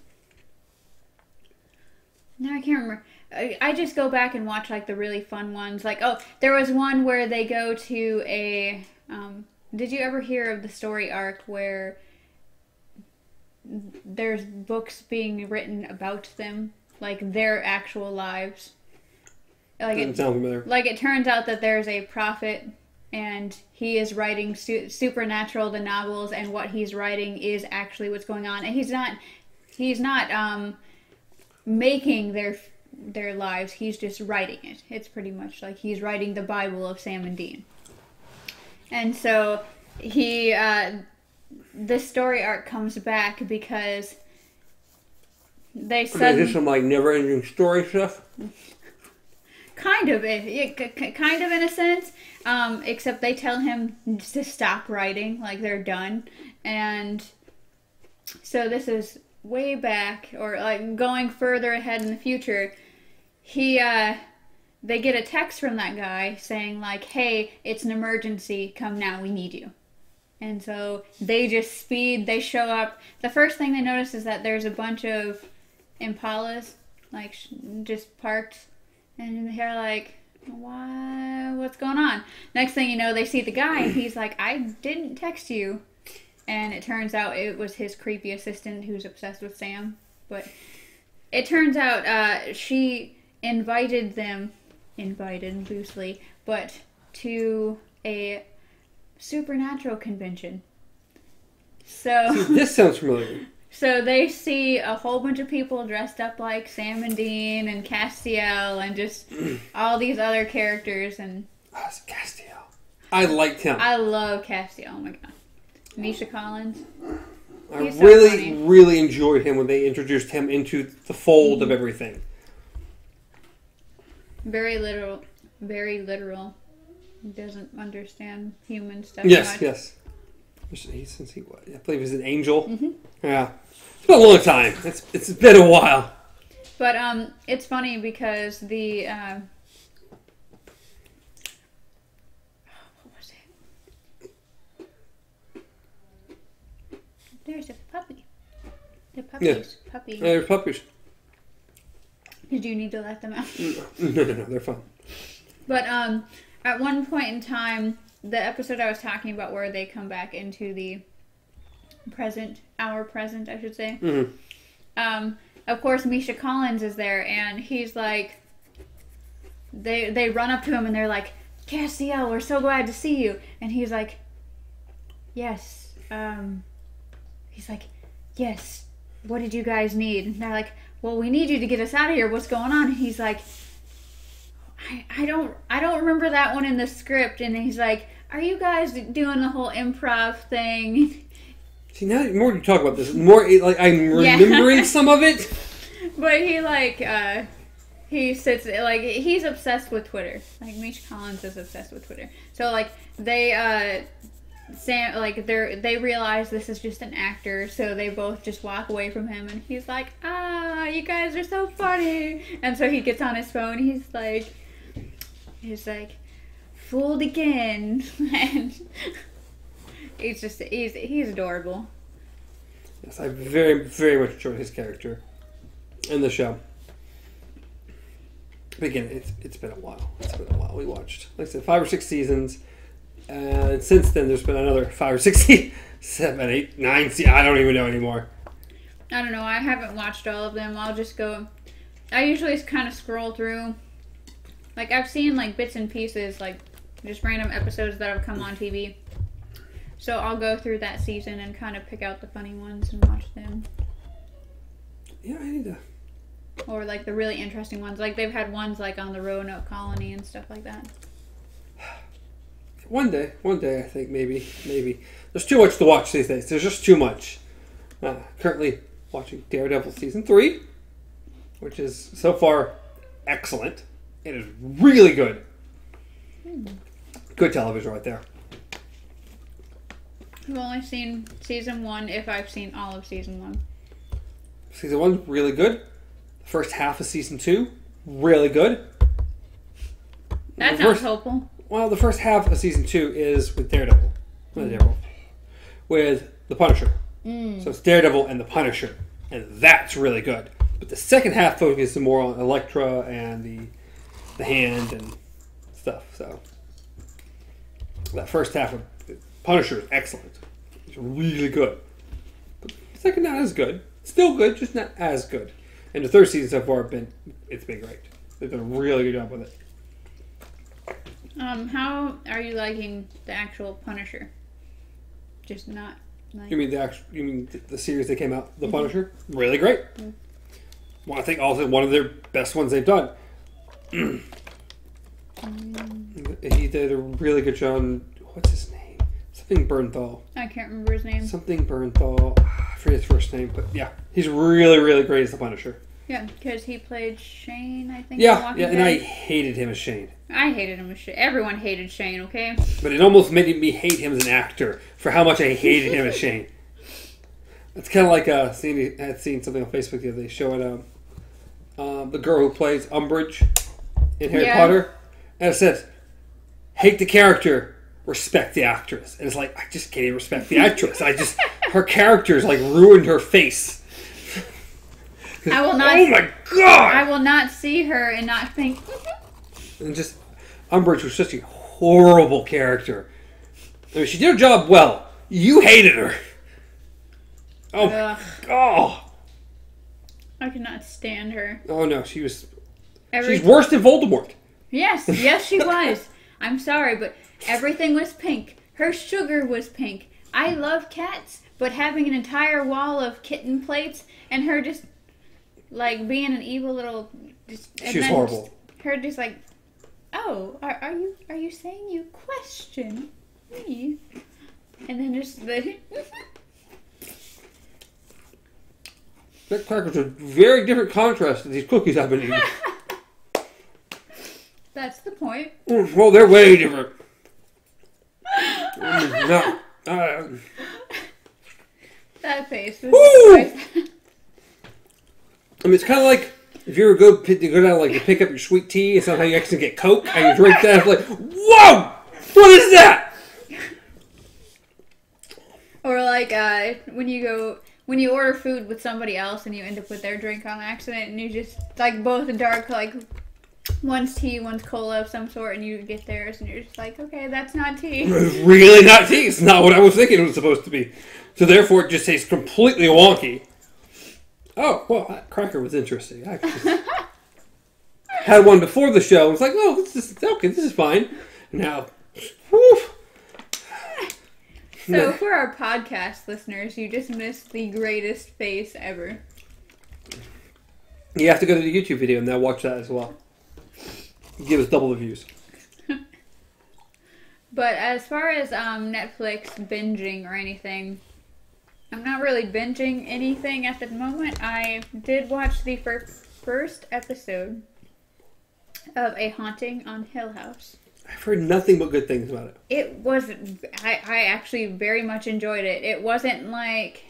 No, I can't remember. I, I just go back and watch like the really fun ones. Like oh, there was one where they go to a. Um, did you ever hear of the story arc where? There's books being written about them like their actual lives. Like it, like it turns out that there's a prophet and he is writing su- supernatural the novels and what he's writing is actually what's going on and he's not he's not um making their their lives he's just writing it. It's pretty much like he's writing the bible of sam and dean. And so he uh the story arc comes back because they suddenly this some like never-ending story stuff? kind of it, it k- k- kind of in a sense um, except they tell him to stop writing like they're done. And so this is way back or like going further ahead in the future he uh they get a text from that guy saying like hey it's an emergency. Come now. We need you. And so they just speed they show up. The first thing they notice is that there's a bunch of impalas like just parked. And they're like, "Why? What's going on?" Next thing you know, they see the guy, and he's like, "I didn't text you," and it turns out it was his creepy assistant who's obsessed with Sam. But it turns out uh, she invited them, invited loosely, but to a supernatural convention. So. this sounds familiar. So they see a whole bunch of people dressed up like Sam and Dean and Castiel and just all these other characters and Oh, Castiel. I liked him. I, I love Castiel. Oh my god. Misha Collins. he's so really, funny. really enjoyed him when they introduced him into the fold Mm-hmm. of everything. Very literal very literal. He doesn't understand human stuff Yes, much. yes. He, since he, was. I believe he's an angel. Mm-hmm. Yeah, it's been a long time. It's it's been a while. But um it's funny because the uh, what was it? There's a puppy. The puppies. Puppy. Uh, There's puppies. Did you need to let them out? No, no, no, they're fine. But um, at one point in time, the episode I was talking about where they come back into the present, our present, I should say. Mhm. Um, of course, Misha Collins is there, and he's like, they they run up to him and they're like, Castiel, we're so glad to see you, and he's like, yes. Um, he's like, yes. What did you guys need? And they're like, well, we need you to get us out of here. What's going on? And he's like, I, I don't I don't remember that one in the script. And he's like, Are you guys doing the whole improv thing? See, now the more you talk about this, the more like I'm Yeah. remembering some of it. But he like uh he sits like he's obsessed with Twitter. Like Misha Collins is obsessed with Twitter. So like they uh Sam like they're they realize this is just an actor, so they both just walk away from him and he's like, Ah, you guys are so funny and so he gets on his phone, he's like he's like fooled again and he's just he's he's adorable. Yes, I very, very much enjoyed his character in the show. But again, it's it's been a while. It's been a while. We watched, like I said, five or six seasons, and since then there's been another five or six, seven, eight, nine. se- seven, eight, nine. Se- I don't even know anymore. I don't know. I haven't watched all of them. I'll just go I usually kind of scroll through. Like I've seen like bits and pieces, like just random episodes that have come on TV. So I'll go through that season and kind of pick out the funny ones and watch them, Yeah, I need to. or like the really interesting ones. Like they've had ones like on the Roanoke Colony and stuff like that. One day, one day, I think maybe, maybe. There's too much to watch these days. There's just too much. Uh, currently watching Daredevil season three, which is so far excellent. It is really good. Good television right there. I've only seen season one, if I've seen all of season one. Season one really good. The first half of season two really good. That The sounds first- hopeful. Well, the first half of season two is with Daredevil, with mm. Daredevil, with the Punisher. Mm. So it's Daredevil and the Punisher, and that's really good. But the second half focuses more on Elektra and the the hand and stuff. So that first half of Punisher is excellent. It's really good. But the second not as good. Still good, just not as good. And the third season so far been it's been great. They've done a really good job with it. Um, how are you liking the actual Punisher? Just not like You mean the actual? You mean the, the series that came out, The mm-hmm. Punisher? Really great. Mm-hmm. Well, I think also one of their best ones they've done. Mm. he did a really good job. What's his name? Something Bernthal. I can't remember his name. Something Bernthal. Ah, I forget his first name, but yeah, he's really, really great as the Punisher. Yeah, because he played Shane, I think. Yeah, yeah, and I hated him as Shane. I hated him as Shane. Everyone hated Shane. Okay. But it almost made me hate him as an actor for how much I hated him as Shane. It's kind of like uh, seeing I had seen something on Facebook the other day showing um, um, the girl who plays Umbridge in Harry Yeah. Potter, and it says, "Hate the character, respect the actress." And it's like I just can't even respect the actress. I just her character's like ruined her face. I will not- Oh my god! I will not see her and not think. and just Umbridge was such a horrible character. I mean, she did her job well. You hated her. Oh, Ugh, oh, I could not stand her. oh no, she was. Every She's worse than Voldemort. Yes, yes, she was. I'm sorry, but everything was pink. Her sugar was pink. I love cats, but having an entire wall of kitten plates and her just like being an evil little. Just, and She was horrible. just- her just like, oh, are, are you are you saying you question me? And then just the. That cracker's a very different contrast to these cookies I've been eating. That's the point. Mm, well, they're way different. No. Uh, That face was. Mean, it's kind of like if you ever go to go down like to pick up your sweet tea and somehow you accidentally get Coke and you drink that. It's like, whoa, what is that? Or like uh, when you go when you order food with somebody else and you end up with their drink on accident and you just like both dark like one's tea, one's cola of some sort, and you get theirs and you're just like, okay, that's not tea. It's really not tea. It's not what I was thinking it was supposed to be. So therefore, it just tastes completely wonky. Oh well, that cracker was interesting. I had one before the show. I was like, oh, this is okay. This is fine. Now, whew, So for our podcast listeners, you just missed the greatest face ever. you have to go to the YouTube video and then watch that as well. Give us double the views. But as far as um, Netflix binging or anything, I'm not really binging anything at the moment. I did watch the fir- first episode of A Haunting on Hill House. I've heard nothing but good things about it. It was I, I actually very much enjoyed it. It wasn't like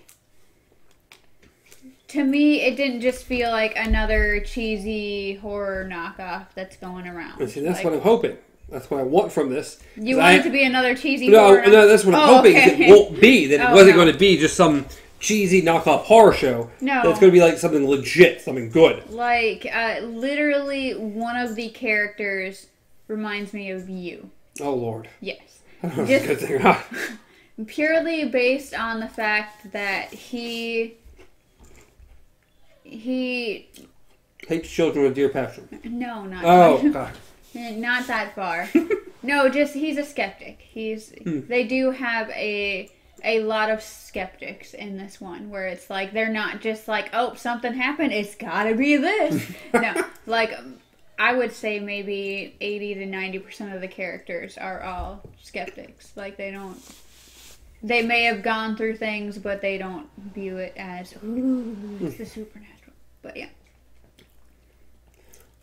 to me it didn't just feel like another cheesy horror knockoff that's going around. And see, that's Like, what I'm hoping. That's what I want from this. You want I- it to be another cheesy No, horror no, that's what I'm Oh, hoping. Okay. it won't be that it Oh, wasn't no. going to be just some cheesy knockoff horror show. No. that it's going to be like something legit, something good. Like, uh, literally, one of the characters reminds me of you. Oh Lord, Yes. that's a Just- good thing. Purely based on the fact that he. He Hate children with dear passion. No, not Oh god. Not that far. no, just he's a skeptic. He's Hmm. they do have a a lot of skeptics in this one where it's like they're not just like oh something happened it's gotta be this no like i would say maybe 80 to 90 percent of the characters are all skeptics like they don't they may have gone through things but they don't view it as ooh it's the supernatural but yeah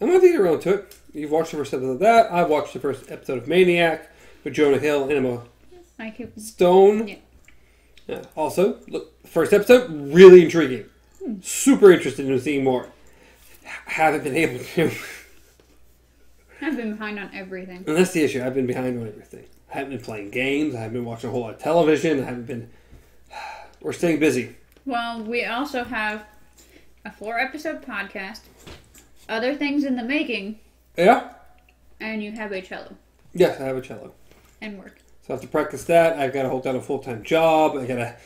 I'm gonna get around to it. You've watched the first episode of that. I've watched the first episode of Maniac with Jonah Hill and Emma Stone. Yeah. Yeah. Also, look, first episode really intriguing. Hmm. Super interested in seeing more. H- Haven't been able to. i've been behind on everything And that's the issue. I've been behind on everything. I haven't been playing games. I haven't been watching a whole lot of television. I haven't been. We're staying busy. Well, we also have a four episode podcast, other things in the making, Yeah. and you have a cello Yes, I have a cello. and work. So I have to practice that. I've got to hold down a full time job. I got to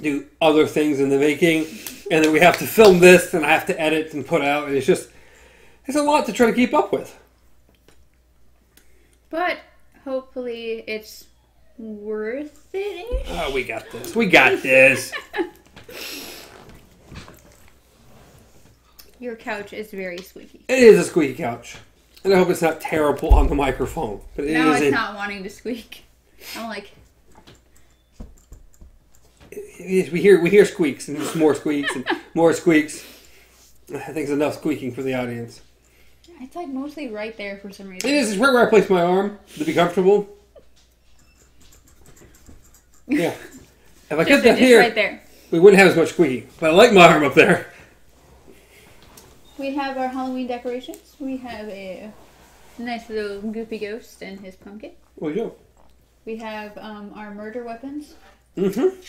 do other things in the making, and then we have to film this, and I have to edit and put out. And it's just it's a lot to try to keep up with. But hopefully it's worth it. Oh, we got this. We got this. Your couch is very squeaky. It is a squeaky couch, and I hope it's not terrible on the microphone. But it now is it's in- not wanting to squeak. I'm like, is- we hear we hear squeaks and just more squeaks and more squeaks. I think it's enough squeaking for the audience. it's like mostly right there for some reason. It is right where I place my arm to be comfortable. Yeah. If I kept that here, right there. we wouldn't have as much squeaking. But I like my arm up there. We have our Halloween decorations. We have a nice little goofy ghost and his pumpkin. Well, yeah. We have um, our murder weapons. Mm-hmm.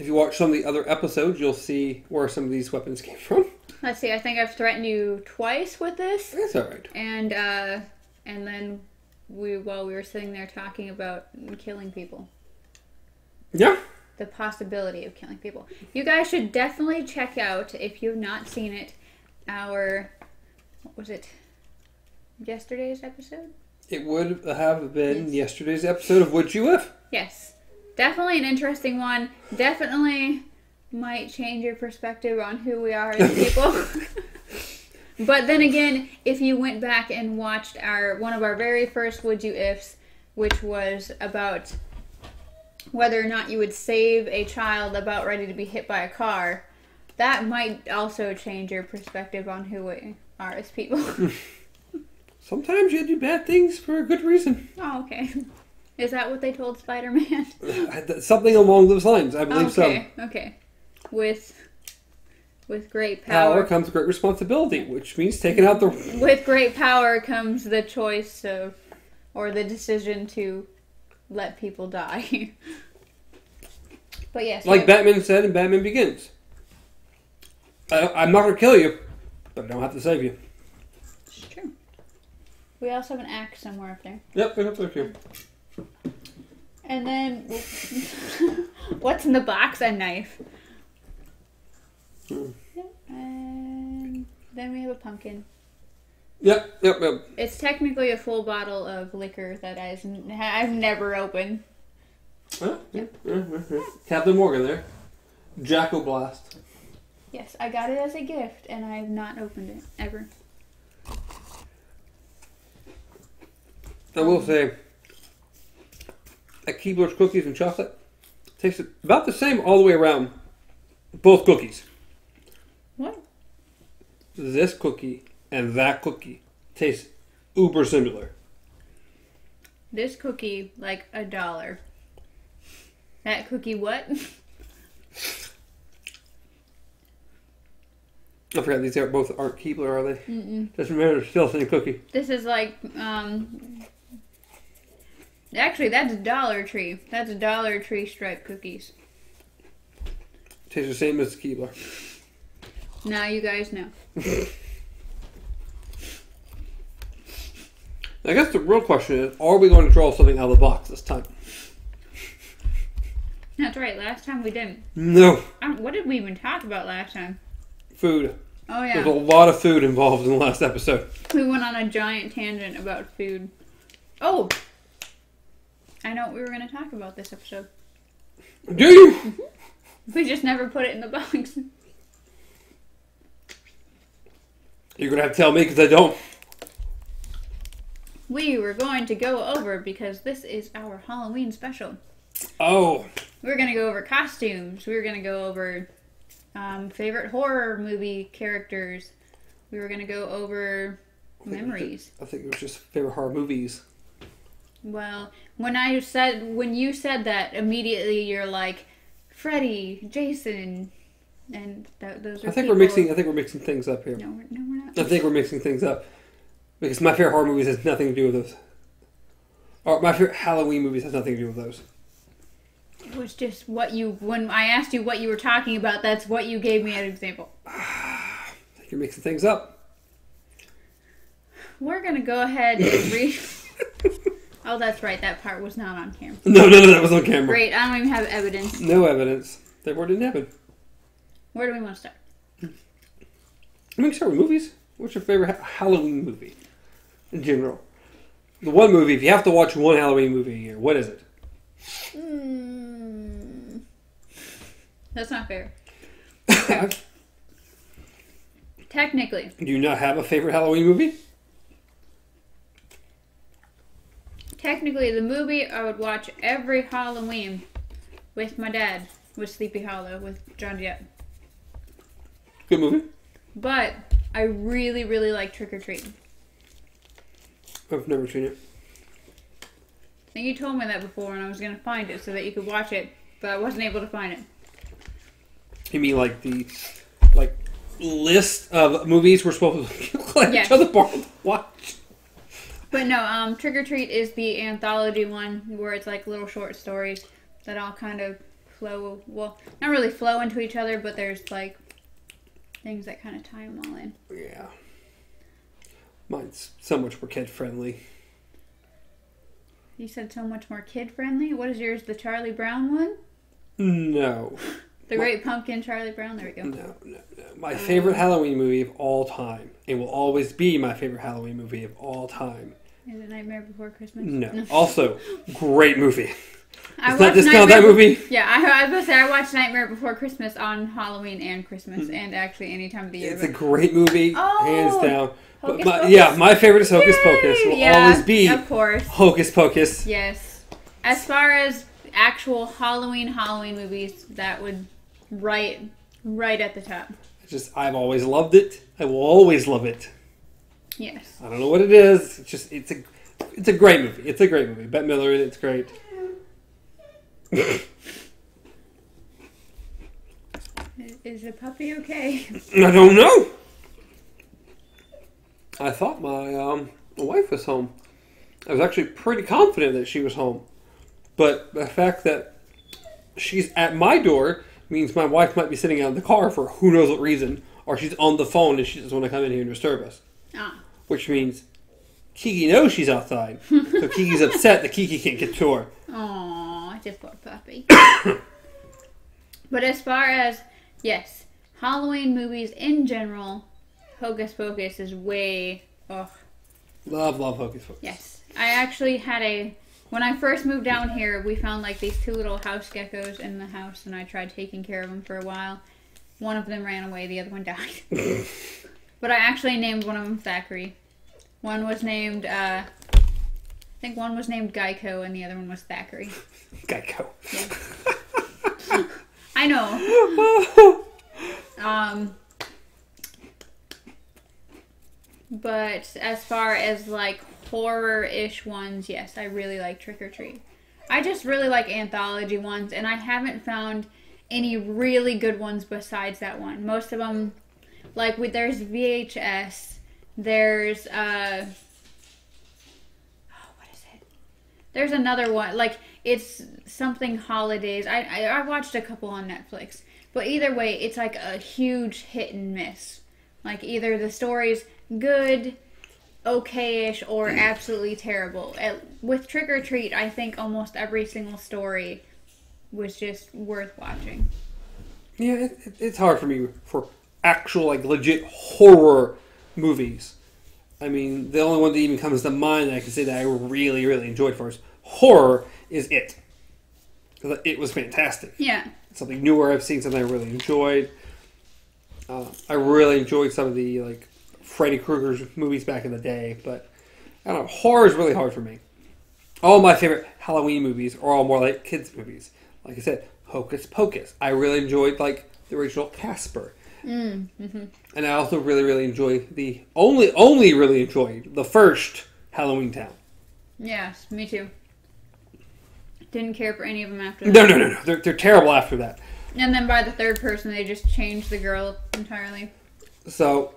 If you watch some of the other episodes, you'll see where some of these weapons came from. Let's see. I think I've threatened you twice with this, That's all right. and uh, and then we while we were sitting there talking about killing people, Yeah. The possibility of killing people. You guys should definitely check out if you've not seen it. Our what was it? Yesterday's episode. It would have been Yes. yesterday's episode of Would You If? Yes, definitely an interesting one. Definitely might change your perspective on who we are as people. but then again, if you went back and watched our one of our very first would you ifs, which was about whether or not you would save a child about ready to be hit by a car, that might also change your perspective on who we are as people. Sometimes you do bad things for a good reason. oh, okay. Is that what they told Spider Man? Something along those lines, I believe so. okay, okay. With with great. Power power, comes great responsibility, which means taking out the. with great power comes the choice of or the decision to let people die. but yes, Like Batman said in Batman Begins. I, I'm not to kill you, but I don't have to save you. it's true. We also have an axe somewhere up there. Yep, have to you. And then what's in the box? A knife. Hmm. Yep, And then we have a pumpkin. Yep, yep, yep. It's technically a full bottle of liquor that I've, I've never opened. Huh? Yeah. Captain Morgan there. Jack-O Blast. Yes, I got it as a gift, and I have not opened it ever. I will say, at Keebler's Cookies and Chocolate, tastes about the same all the way around. Both cookies. What? This cookie and that cookie tastes uber similar. This cookie, like a dollar. That cookie, what? I forgot these are both aren't Keebler, are they? Mm-mm. Just remember, they're still the same cookie. This is like, um. Actually, that's Dollar Tree. That's Dollar Tree striped cookies. Tastes the same as Keebler. Now you guys know. I guess the real question is: Are we going to draw something out of the box this time? That's right. Last time we didn't. No. Don't- what did we even talk about last time? Food. Oh yeah. There's a lot of food involved in the last episode. we went on a giant tangent about food. Oh, I know what we were going to talk about this episode. Do you? Mm-hmm. We just never put it in the box. You're gonna have to tell me because I don't. We were going to go over because this is our Halloween special. Oh, We are going to go over costumes. We were going to go over um, favorite horror movie characters. We were going to go over memories. I think it was just favorite horror movies. Well, when I said when you said that, immediately you're like Freddy, Jason, and that, those are. I think we're mixing. I think we're mixing things up here. No, we're, no, we're not. I think we're mixing things up because my favorite horror movies has nothing to do with those. Or my favorite Halloween movies has nothing to do with those. It was just what you when I asked you what you were talking about. That's what you gave me as an example. You're mixing things up. We're gonna go ahead and read. oh, that's right. That part was not on camera. No, no, no, that was on camera. Great. I don't even have evidence. No evidence. That word didn't happen. Where do we want to start? I mean, start with movies. What's your favorite ha- Halloween movie in general? The one movie, if you have to watch one Halloween movie a year, what is it? Hmm. That's not fair. Technically, Do you not have a favorite Halloween movie? technically, the movie I would watch every Halloween with my dad was Sleepy Hollow with John Depp. Good movie. But I really, really like Trick or Treat. I've never seen it. Think you told me that before, and I was gonna find it so that you could watch it, but I wasn't able to find it. You mean like the like list of movies we're supposed to let Yes. each other borrow to watch? But no, um, Trick or Treat is the anthology one where it's like little short stories that all kind of flow. Well, not really flow into each other, but there's like things that kind of tie them all in. Yeah. Mine's so much more kid friendly. You said so much more kid friendly. What is yours? The Charlie Brown one? No, The Great Pumpkin Charlie Brown. There we go. no, no, no. My favorite Halloween movie of all time. It will always be my favorite Halloween movie of all time. Is it Nightmare Before Christmas? No. Also, great movie. I watched that Nightmare- movie. Yeah, I, I was gonna say I watched Nightmare Before Christmas on Halloween and Christmas, hmm. and actually any time of the year. It's a great movie, Oh, hands down. But Hocus my, Pocus. yeah, my favorite is Hocus Pocus. Will yeah, always be of course. Hocus Pocus. Yes. As far as actual Halloween Halloween movies, that would right right at the top. Just I've always loved it. I will always love it. Yes. I don't know what it is. It's just it's a it's a great movie. It's a great movie. Bette Midler, it's great. Is the puppy okay? I don't know. I thought my um wife was home. I was actually pretty confident that she was home, but the fact that she's at my door means my wife might be sitting out in the car for who knows what reason, or she's on the phone and she doesn't want to come in here and disturb us. Ah. Which means Kiki knows she's outside, so Kiki's upset that Kiki can't get to her. Aw, just poor puppy. but as far as yes, Halloween movies in general, Hocus Pocus is way oh Love, love Hocus Pocus. Yes. I actually had a. When I first moved down here, we found like these two little house geckos in the house, and I tried taking care of them for a while. One of them ran away, the other one died. but I actually named one of them Thackery. One was named, uh, think one was named Geico, and the other one was Thackery. Geico. I know. Um, but as far as like horror ish ones, yes, I really like Trick or Treat. I just really like anthology ones, and I haven't found any really good ones besides that one. Most of them, like with there's VHS, there's uh, oh, what is it? There's another one like it's something holidays. I, I I watched a couple on Netflix, but either way, it's like a huge hit and miss. Like either the story's good, okayish, or hmm. absolutely terrible. At, with Trick or Treat, I think almost every single story was just worth watching. Yeah, it, it, it's hard for me for actual like legit horror movies. I mean, the only one that even comes to mind that I can say that I really, really enjoyed first horror is it. 'Cause It was fantastic. Yeah. Something newer I've seen, something I really enjoyed. Uh, I really enjoyed some of the like Freddy Krueger's movies back in the day, but I don't know. Horror is really hard for me. All my favorite Halloween movies are all more like kids movies. Like I said, Hocus Pocus. I really enjoyed like the original Casper. Mm, hmm And I also really, really enjoy the only, only really enjoyed the first Halloween Town. Yes, me too. Didn't care for any of them after that. No, no, no, no. They're, they're terrible after that. And then by the third person, they just changed the girl entirely. So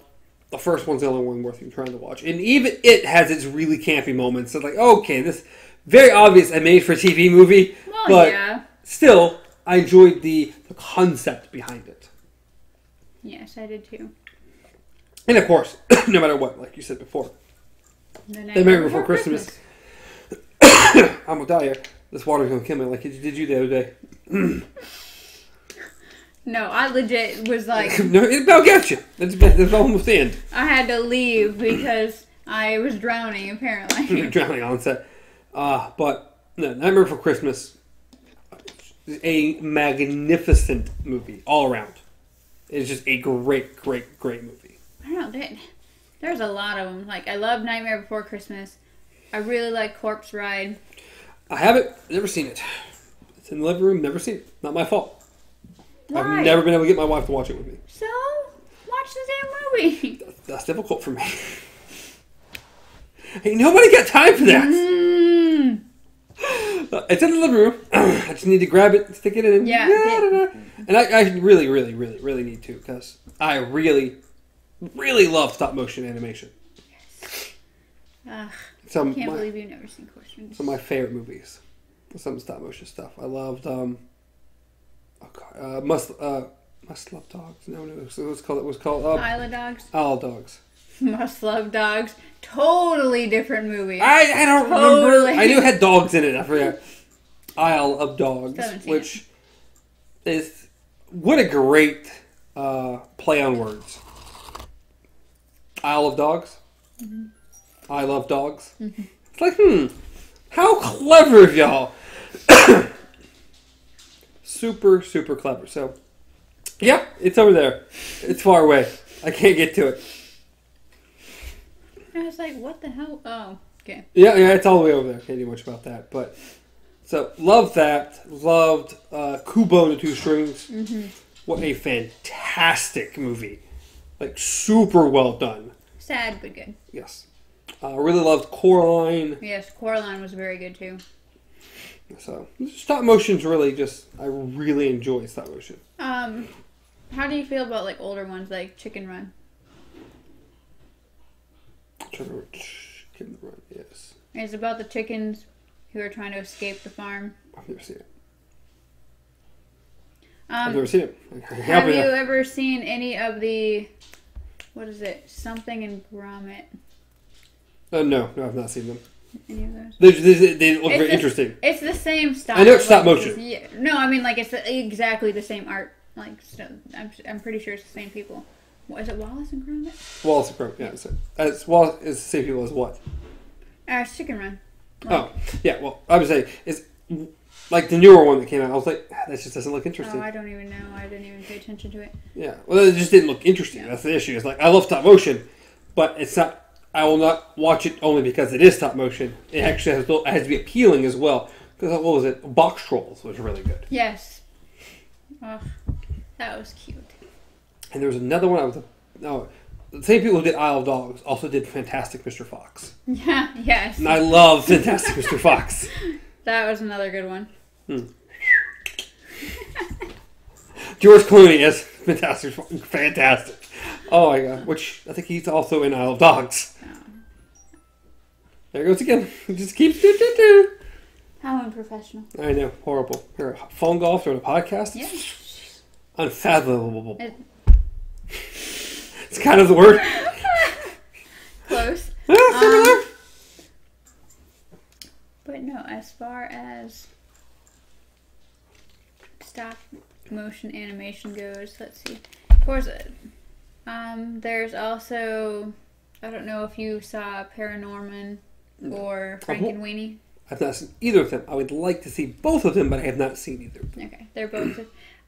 the first one's the only one worth trying to watch. And even it has its really campy moments. So like, okay, this very obvious a made for TV movie, Well, but yeah. still, I enjoyed the, the concept behind it. Yes, I did too. And of course, no matter what, like you said before, The Night Nightmare Before Christmas. I'm gonna die here. This water's gonna kill me like it did you the other day. No, I legit was like, no, it'll get you. That's, that's almost the end. I had to leave because I was drowning, apparently. drowning on set. Uh, but no, Nightmare Before Christmas, a magnificent movie all around. It's just a great, great, great movie. I don't know. There, there's a lot of them. Like, I love Nightmare Before Christmas. I really like Corpse Bride. I haven't never seen it. It's in the living room. Never seen it. Not my fault. Why? I've never been able to get my wife to watch it with me. So, watch the damn movie. That's difficult for me. Ain't nobody got time for that. Mm. Uh, It's in the living room. I just need to grab it, stick it in. Yeah. da-da-da. And I, I really, really, really, really need to because I really, really love stop motion animation. Yes. Ugh, Some can't my, believe you've never seen questions. some of my favorite movies. Some stop motion stuff. I loved. Um, oh God, uh, must uh, must love dogs. No, no, it was, called. It was called uh, Isle of Dogs, Owl Dogs. Must Love Dogs. Totally different movie. I, I don't remember. I knew it had dogs in it. I forgot. Isle of Dogs, which is what a great uh, play on words. Isle of Dogs. I love dogs. It's like, hmm, how clever of y'all. super, super clever. So, yeah, it's over there. It's far away. I can't get to it. I was like, what the hell? Oh, okay. Yeah, yeah, it's all the way over there. Can't do much about that. But so loved that. Loved uh, Kubo and the Two Strings. Mm-hmm. What a fantastic movie! Like super well done. Sad but good. Yes, uh, really loved Coraline. Yes, Coraline was very good too. So stop motion's really just I really enjoy stop motion. Um, how do you feel about like older ones like Chicken Run? Remember Chicken Run. Yes, It's about the chickens who are trying to escape the farm. I've never seen it. I've Um, never seen it. I can help have you there. ever seen any of the what is it? Something in Gromit. Uh, no, no, I've not seen them. Any of those? They, they, they look It's very the- interesting. It's the same style. I know it's stop like, motion. Yeah, no, I mean like it's the, exactly the same art. Like so, I'm, I'm pretty sure it's the same people. What, is it Wallace and Gromit? Wallace and Gromit. Yeah, it's, it's Wallace is the same people as what? Uh, Chicken Run. Oh, yeah. Well, I would say it's like the newer one that came out. I was like, "Ah, that just doesn't look interesting. Oh, I don't even know. I didn't even pay attention to it. yeah. Well, it just didn't look interesting. Yeah. That's the issue. It's like I love stop motion, but it's not. I will not watch it only because it is stop motion. It actually has, to- it has to be appealing as well. Because what was it? Box Trolls was really good, Yes. Oh, that was cute. And there was another one. I was no. The same people who did Isle of Dogs also did Fantastic Mr. Fox, Yeah. Yes. and I love Fantastic Mr. Fox. That was another good one. Hmm. George Clooney is fantastic, fantastic. Oh my god! Which I think he's also in Isle of Dogs. There it goes again. It just keeps do do do. How unprofessional. I know, horrible. Here, phone golf during a podcast. Yeah. Unfathomable. It- It's kind of the word. Close. Ah, similar. Um, But no, as far as stop motion animation goes, let's see. Of course, uh, Um, there's also, I don't know if you saw Paranorman or Frankenweenie. I've not seen either of them. I would like to see both of them, but I have not seen either. Okay, they're both.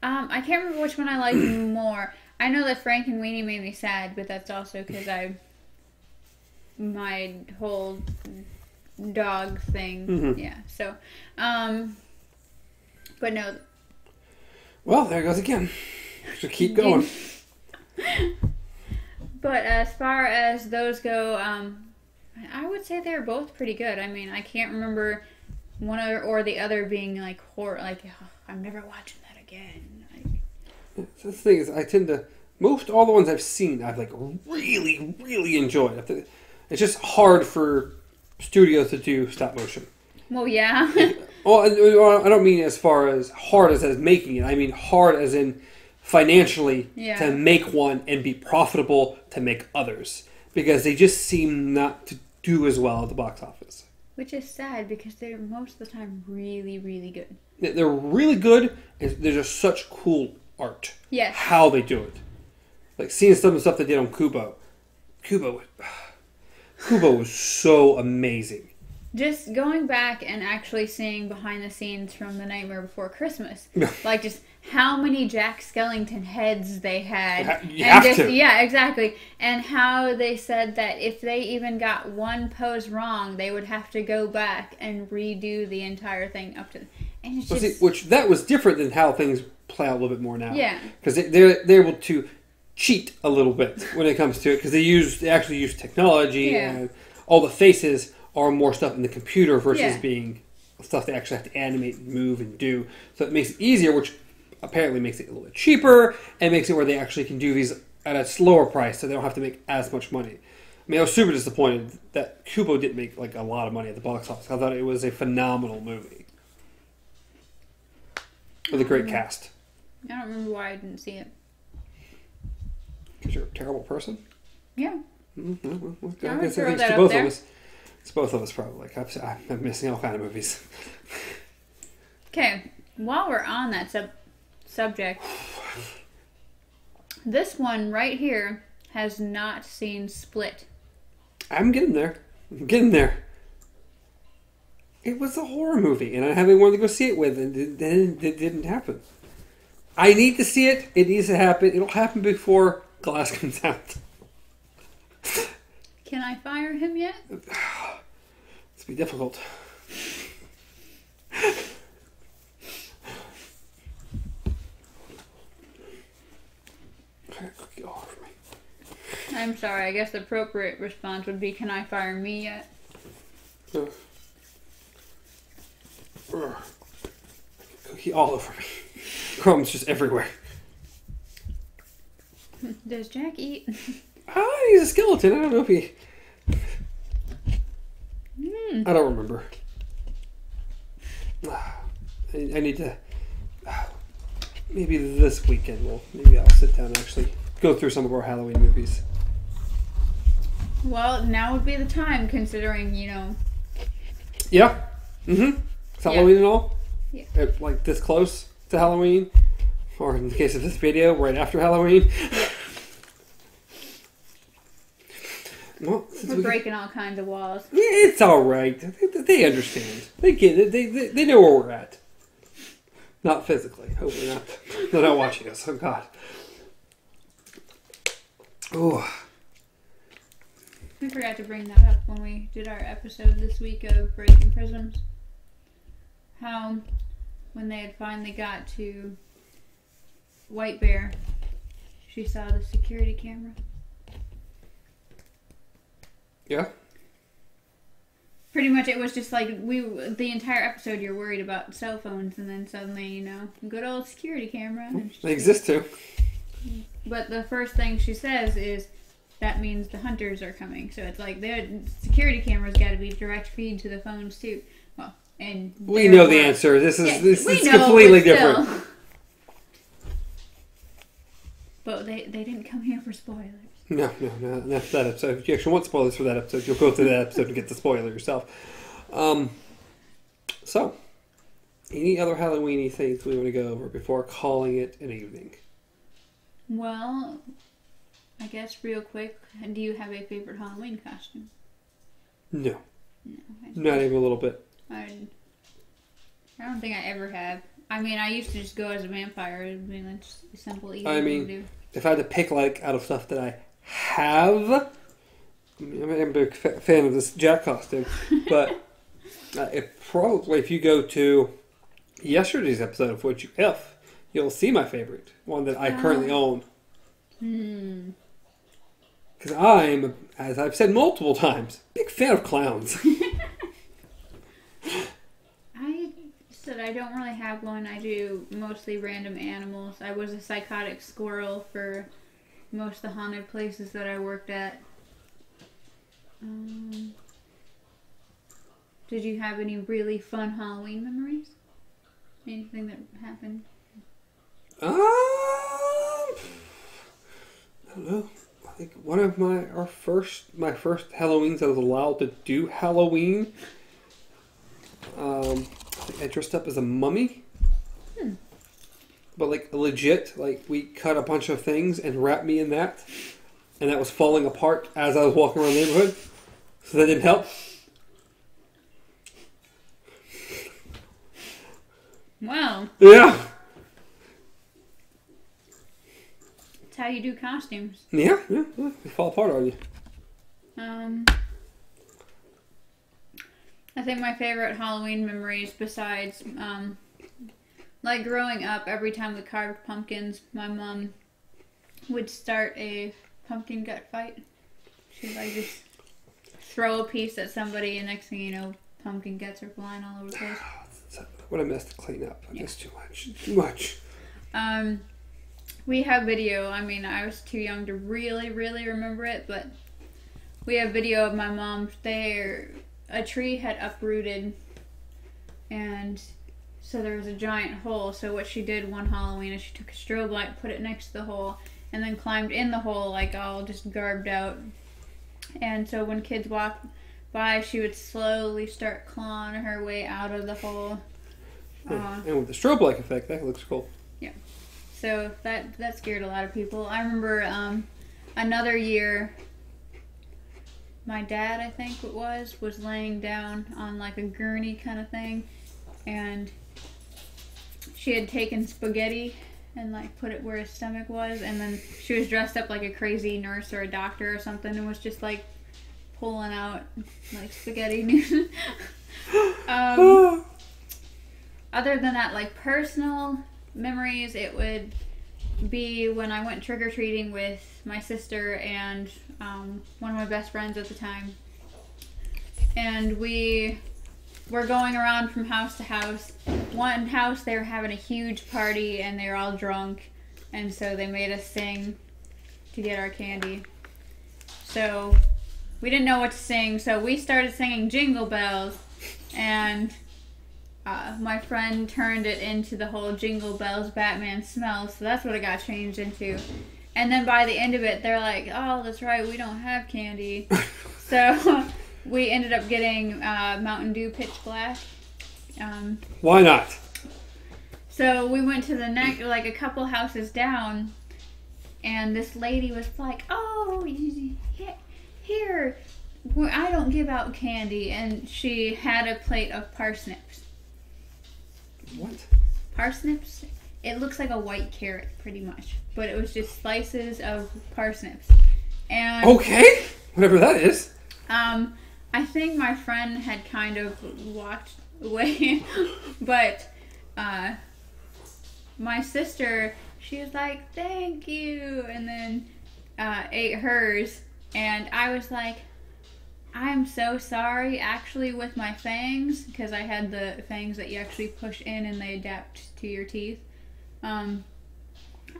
um, I can't remember which one I like more. I know that Frankenweenie made me sad, but that's also because I my whole dog thing. Mhm. Yeah. So, um, but no, Well, there it goes again. So keep going. But as far as those go, um, I would say they're both pretty good. I mean, I can't remember one or, or the other being like horror. Like, "Oh, I'm never watching that again. The thing is, I tend to most all the ones I've seen, I've like really, really enjoyed. It's just hard for studios to do stop motion. well, yeah, Well, I- don't mean as far as hard as as making it. I mean hard as in financially Yeah. to make one and be profitable to make others because they just seem not to do as well at the box office. which is sad because they're most of the time really, really good. They- They're really good. and They're just such cool art. Yes. How they do it, like seeing some of the stuff they did on Kubo. Kubo, Kubo was so amazing. Just going back and actually seeing behind the scenes from The Nightmare Before Christmas, like just how many Jack Skellington heads they had. Ha- you and just, to. Yeah, exactly. And how they said that if they even got one pose wrong, they would have to go back and redo the entire thing up to. And just see, which that was different than how things play out a little bit more now. Yeah. because they, they're they're able to cheat a little bit when it comes to it because they use they actually use technology Yeah. and all the faces are more stuff in the computer versus Yeah. being stuff they actually have to animate and move and do. So it makes it easier, which apparently makes it a little bit cheaper and makes it where they actually can do these at a slower price, so they don't have to make as much money. I mean, I was super disappointed that Kubo didn't make like a lot of money at the box office. I thought it was a phenomenal movie with a great Um, cast. I don't remember why I didn't see it. Because you're a terrible person. Yeah. Mm-hmm. Well, I I would guess throw that up both there. of us. It's both of us probably. Like, I'm, I'm missing all kind of movies. Okay, while we're on that sub- subject, this one right here has not seen Split. I'm getting there. I'm getting there. It was a horror movie, and I had anyone to go see it with, and then it didn't happen. I need to see it. It needs to happen. It'll happen before Glass comes out. Can I fire him yet? It's be difficult. Cookie all over me. I'm sorry. I guess the appropriate response would be, "Can I fire me yet?" Ugh. Ugh. Cookie all over me. Crumbs just everywhere. Does Jack eat? Ah, he's a skeleton. I don't know if he. Hmm. I don't remember. I, I need to. Maybe this weekend we'll. Maybe I'll sit down and actually go through some of our Halloween movies. Well, now would be the time, considering you know. Yeah. Mm-hmm. It's Yeah. Halloween and all. Yeah. Like this close to Halloween, or in the case of this video, right after Halloween. Well, We're we- breaking all kinds of walls. Yeah, it's all right. They, they understand. They get it. They, they, they know where we're at. Not physically. Hopefully not. They're not watching us. Oh, God. Oh, We forgot to bring that up when we did our episode this week of Breaking Prisms. How, when they had finally got to White Bear, she saw the security camera. yeah. Pretty much, it was just like we. The entire episode, you're worried about cell phones, and then suddenly, you know, good old security camera. They exist too. But the first thing she says is, "That means the hunters are coming." So it's like the security cameras got to be direct feed to the phones too. Well, and We know the answer. This is Yeah, this is know, completely still. different. But they they didn't come here for spoilers. No, no, no. That's that episode. If you actually want spoilers for that episode, you'll go through that episode and get the spoiler yourself. Um, so, any other Halloweeny things we want to go over before calling it an evening? Well, I guess real quick, do you have a favorite Halloween costume? No, No, not even a little bit. I, I don't think I ever have. I mean, I used to just go as a vampire. I mean, that's a simple, easy I thing mean- to do. If I had to pick like out of stuff that I have, I mean, I'm a big fa- fan of this Jack costume, but uh, if probably if you go to yesterday's episode of What You If, you'll see my favorite one that I currently own. Hmm. Because I'm, as I've said multiple times, big fan of clowns. I I don't really have one. I do mostly random animals. I was a psychotic squirrel for most of the haunted places that I worked at. Um, did you have any really fun Halloween memories? Anything that happened? Um, I don't know. I think one of my our first my first Halloweens I was allowed to do Halloween. Um, I dressed up as a mummy. Hmm. But like legit, like we cut a bunch of things and wrapped me in that, and that was falling apart as I was walking around the neighborhood. So that didn't help. Wow. Yeah, that's how you do costumes. yeah, yeah. yeah. They fall apart on you. Um, I think my favorite Halloween memories, besides um, like growing up, every time we carved pumpkins, my mom would start a pumpkin gut fight. She'd like just throw a piece at somebody, and next thing you know, pumpkin guts are flying all over the place. What a mess to clean up. Yeah. That's too much. Too much. Um, we have video. I mean, I was too young to really, really remember it, but we have video of my mom there. A tree had uprooted, and so there was a giant hole. So what she did one Halloween is she took a strobe light, put it next to the hole, and then climbed in the hole like all just garbed out. And so when kids walked by, she would slowly start clawing her way out of the hole. Uh, and with the strobe light effect, that looks cool. Yeah. So that that scared a lot of people. I remember um, another year. My dad, I think it was, was laying down on like a gurney kind of thing, and she had taken spaghetti and like put it where his stomach was, and then she was dressed up like a crazy nurse or a doctor or something, and was just like pulling out like spaghetti. um, other than that, like personal memories, it would be when I went trick or treating with my sister and um, one of my best friends at the time. And we were going around from house to house. One house, they were having a huge party and they were all drunk. And so they made us sing to get our candy. So we didn't know what to sing, so we started singing Jingle Bells. And uh, my friend turned it into the whole Jingle Bells Batman smell, so that's what it got changed into. And then by the end of it, they're like, "Oh, that's right, we don't have candy." so we ended up getting uh, Mountain Dew Pitch Black. Um, Why not? so we went to the next, like a couple houses down, and this lady was like, "Oh, here, I don't give out candy," and she had a plate of parsnips. What? parsnips. It looks like a white carrot, pretty much, but it was just slices of parsnips. And Okay, whatever that is. um, I think my friend had kind of walked away, but uh, my sister, she was like, "Thank you," and then uh, ate hers, and I was like. I'm so sorry, actually, with my fangs, because I had the fangs that you actually push in and they adapt to your teeth. Um,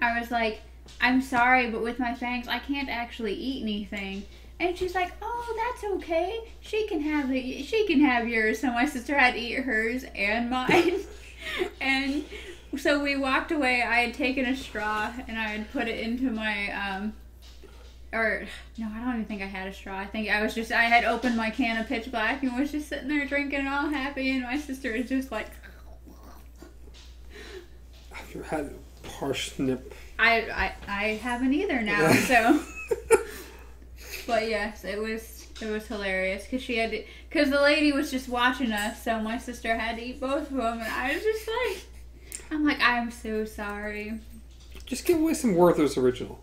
I was like, I'm sorry, but with my fangs, I can't actually eat anything. And she's like, "Oh, that's okay. She can have the she can have yours." So my sister had to eat hers and mine, and so we walked away. I had taken a straw and I had put it into my um, or no, I don't even think I had a straw. I think I was just I had opened my can of pitch black and was just sitting there drinking and all happy, and my sister was just like, I've never had parsnip. I I, I haven't either now. So But yes, it was it was hilarious because she had because the lady was just watching us, so my sister had to eat both of them, and I was just like, I'm like, I'm so sorry. Just give away some Werther's original.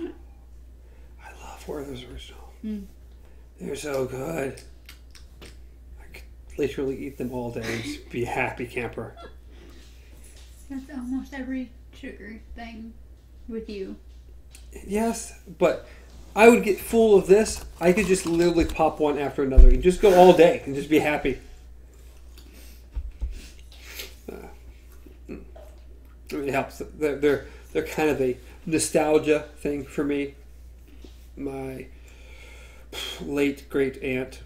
I love Werther's original. Mm. They're so good. I could literally eat them all day and be a happy camper. That's almost every sugar thing with you. Yes, but I would get full of this. I could just literally pop one after another and just go all day and just be happy. Uh, mm. it helps. They're, they're they're kind of a nostalgia thing for me. My late great aunt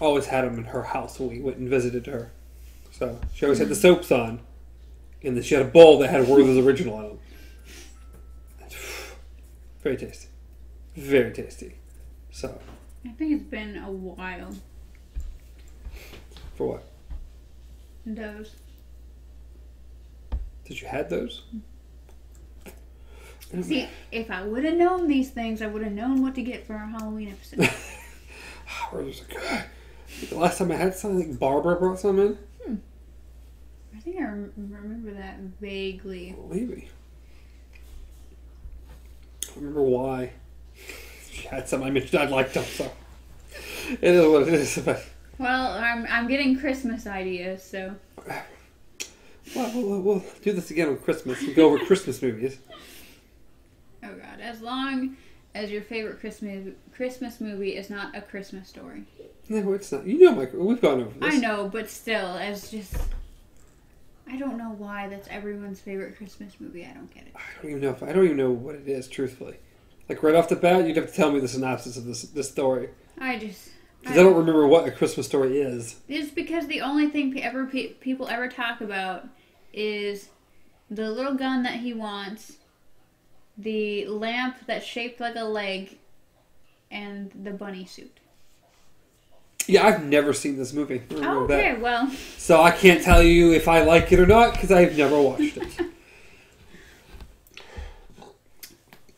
always had them in her house when we went and visited her. So she always had the soaps on, and then she had a bowl that had Werther's original on them. Very tasty. Very tasty. So, I think it's been a while. for what? Those. Did you had those? Mm-hmm. See, if I would have known these things, I would have known what to get for our Halloween episode. know. Werther's are good. The last time I had something, I think Barbara brought some in. Hmm. I think I rem- remember that vaguely. Maybe. I don't remember why. She had some. I mentioned I liked them, so it is what it is. But Well, I'm I'm getting Christmas ideas, so well, we'll, we'll do this again on Christmas. We'll go over Christmas movies. as long as your favorite Christmas Christmas movie is not a Christmas story. No, it's not. You know, Mike. We've gone over this. I know, but still, as just I don't know why that's everyone's favorite Christmas movie. I don't get it. I don't even know if I don't even know what it is. Truthfully, like right off the bat, you'd have to tell me the synopsis of this this story I just because I don't remember what a Christmas story is. It's because the only thing ever pe- people ever talk about is the little gun that he wants, the lamp that's shaped like a leg, and the bunny suit. Yeah, I've never seen this movie. Oh, that. okay, well, So I can't tell you if I like it or not because I've never watched it.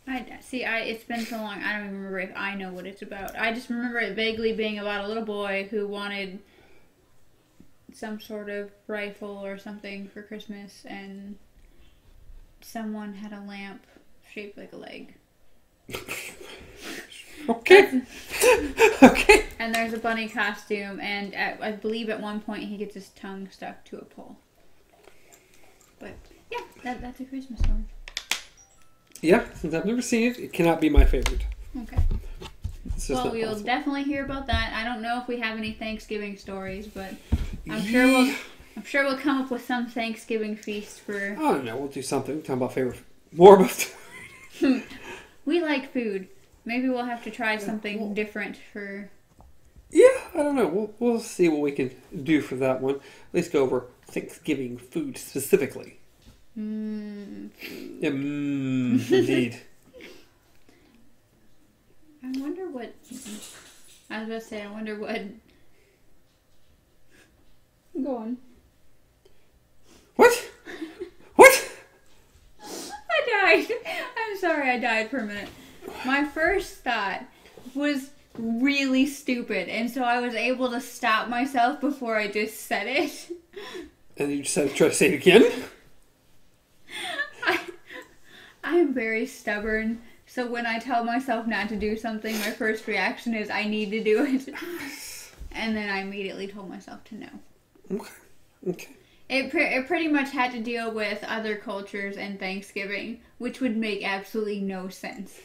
I see. I it's been so long. I don't even remember if I know what it's about. I just remember it vaguely being about a little boy who wanted some sort of rifle or something for Christmas, and someone had a lamp shaped like a leg. Okay. okay. And there's a bunny costume, and at, I believe at one point he gets his tongue stuck to a pole. But yeah, that, that's a Christmas story. Yeah, since I've never seen it, it cannot be my favorite. Okay. Well, we'll possible. definitely hear about that. I don't know if we have any Thanksgiving stories, but I'm sure we'll I'm sure we'll come up with some Thanksgiving feast for. I don't know. We'll do something. Talk about favorite. More about. We like food. Maybe we'll have to try something different for. Yeah, I don't know. We'll, we'll see what we can do for that one. At least go over Thanksgiving food specifically. Mm, Yeah, mm, indeed. I wonder what. I was about to say. I wonder what. Go on. What? I died. I'm sorry, I died for a minute. My first thought was really stupid, and so I was able to stop myself before I just said it. And you just had to try to say it again? I, I'm very stubborn, so when I tell myself not to do something, my first reaction is I need to do it. And then I immediately told myself to no. Okay. Okay. It, pre- it pretty much had to deal with other cultures and Thanksgiving, which would make absolutely no sense.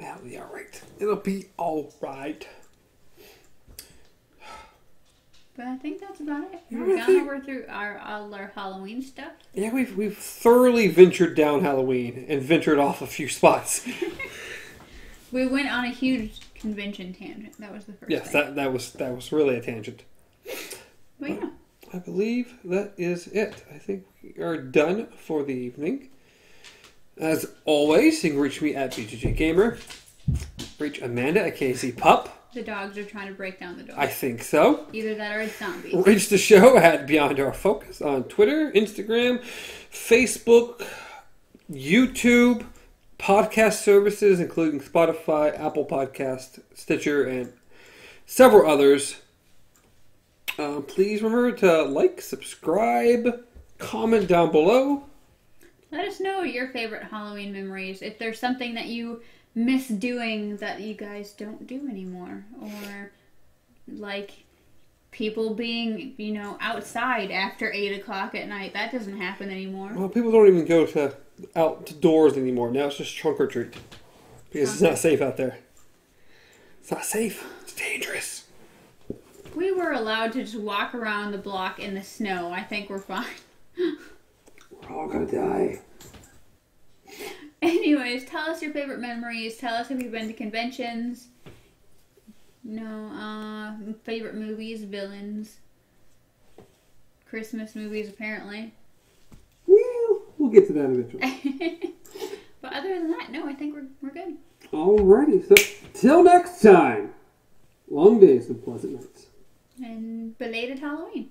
That'll be alright. It'll be alright. But I think that's about it. We've gone over through our all our Halloween stuff. Yeah, we've we've thoroughly ventured down Halloween and ventured off a few spots. We went on a huge convention tangent. That was the first yes, thing. that that was that was really a tangent. But yeah, I believe that is it. I think we are done for the evening. As always, you can reach me at BGG Gamer. Reach Amanda at KZpup. the dogs are trying to break down the door. I think so. Either that or it's zombies. Reach the show at Beyond Our Focus on Twitter, Instagram, Facebook, YouTube, podcast services, including Spotify, Apple Podcast, Stitcher, and several others. Uh, please remember to like, subscribe, comment down below. Let us know your favorite Halloween memories. If there's something that you miss doing that you guys don't do anymore, or like people being, you know, outside after eight o'clock at night. That doesn't happen anymore. Well, people don't even go to outdoors anymore. Now it's just trunk or treat because it's not safe out there. It's not safe. It's dangerous. We were allowed to just walk around the block in the snow. I think we're fine. We're all gonna die. Anyways, tell us your favorite memories. Tell us if you've been to conventions. No, uh, favorite movies, villains, Christmas movies, apparently. Well, we'll get to that eventually. but other than that, no, I think we're, we're good. Alrighty, so till next time. Long days and pleasant nights. And belated Halloween.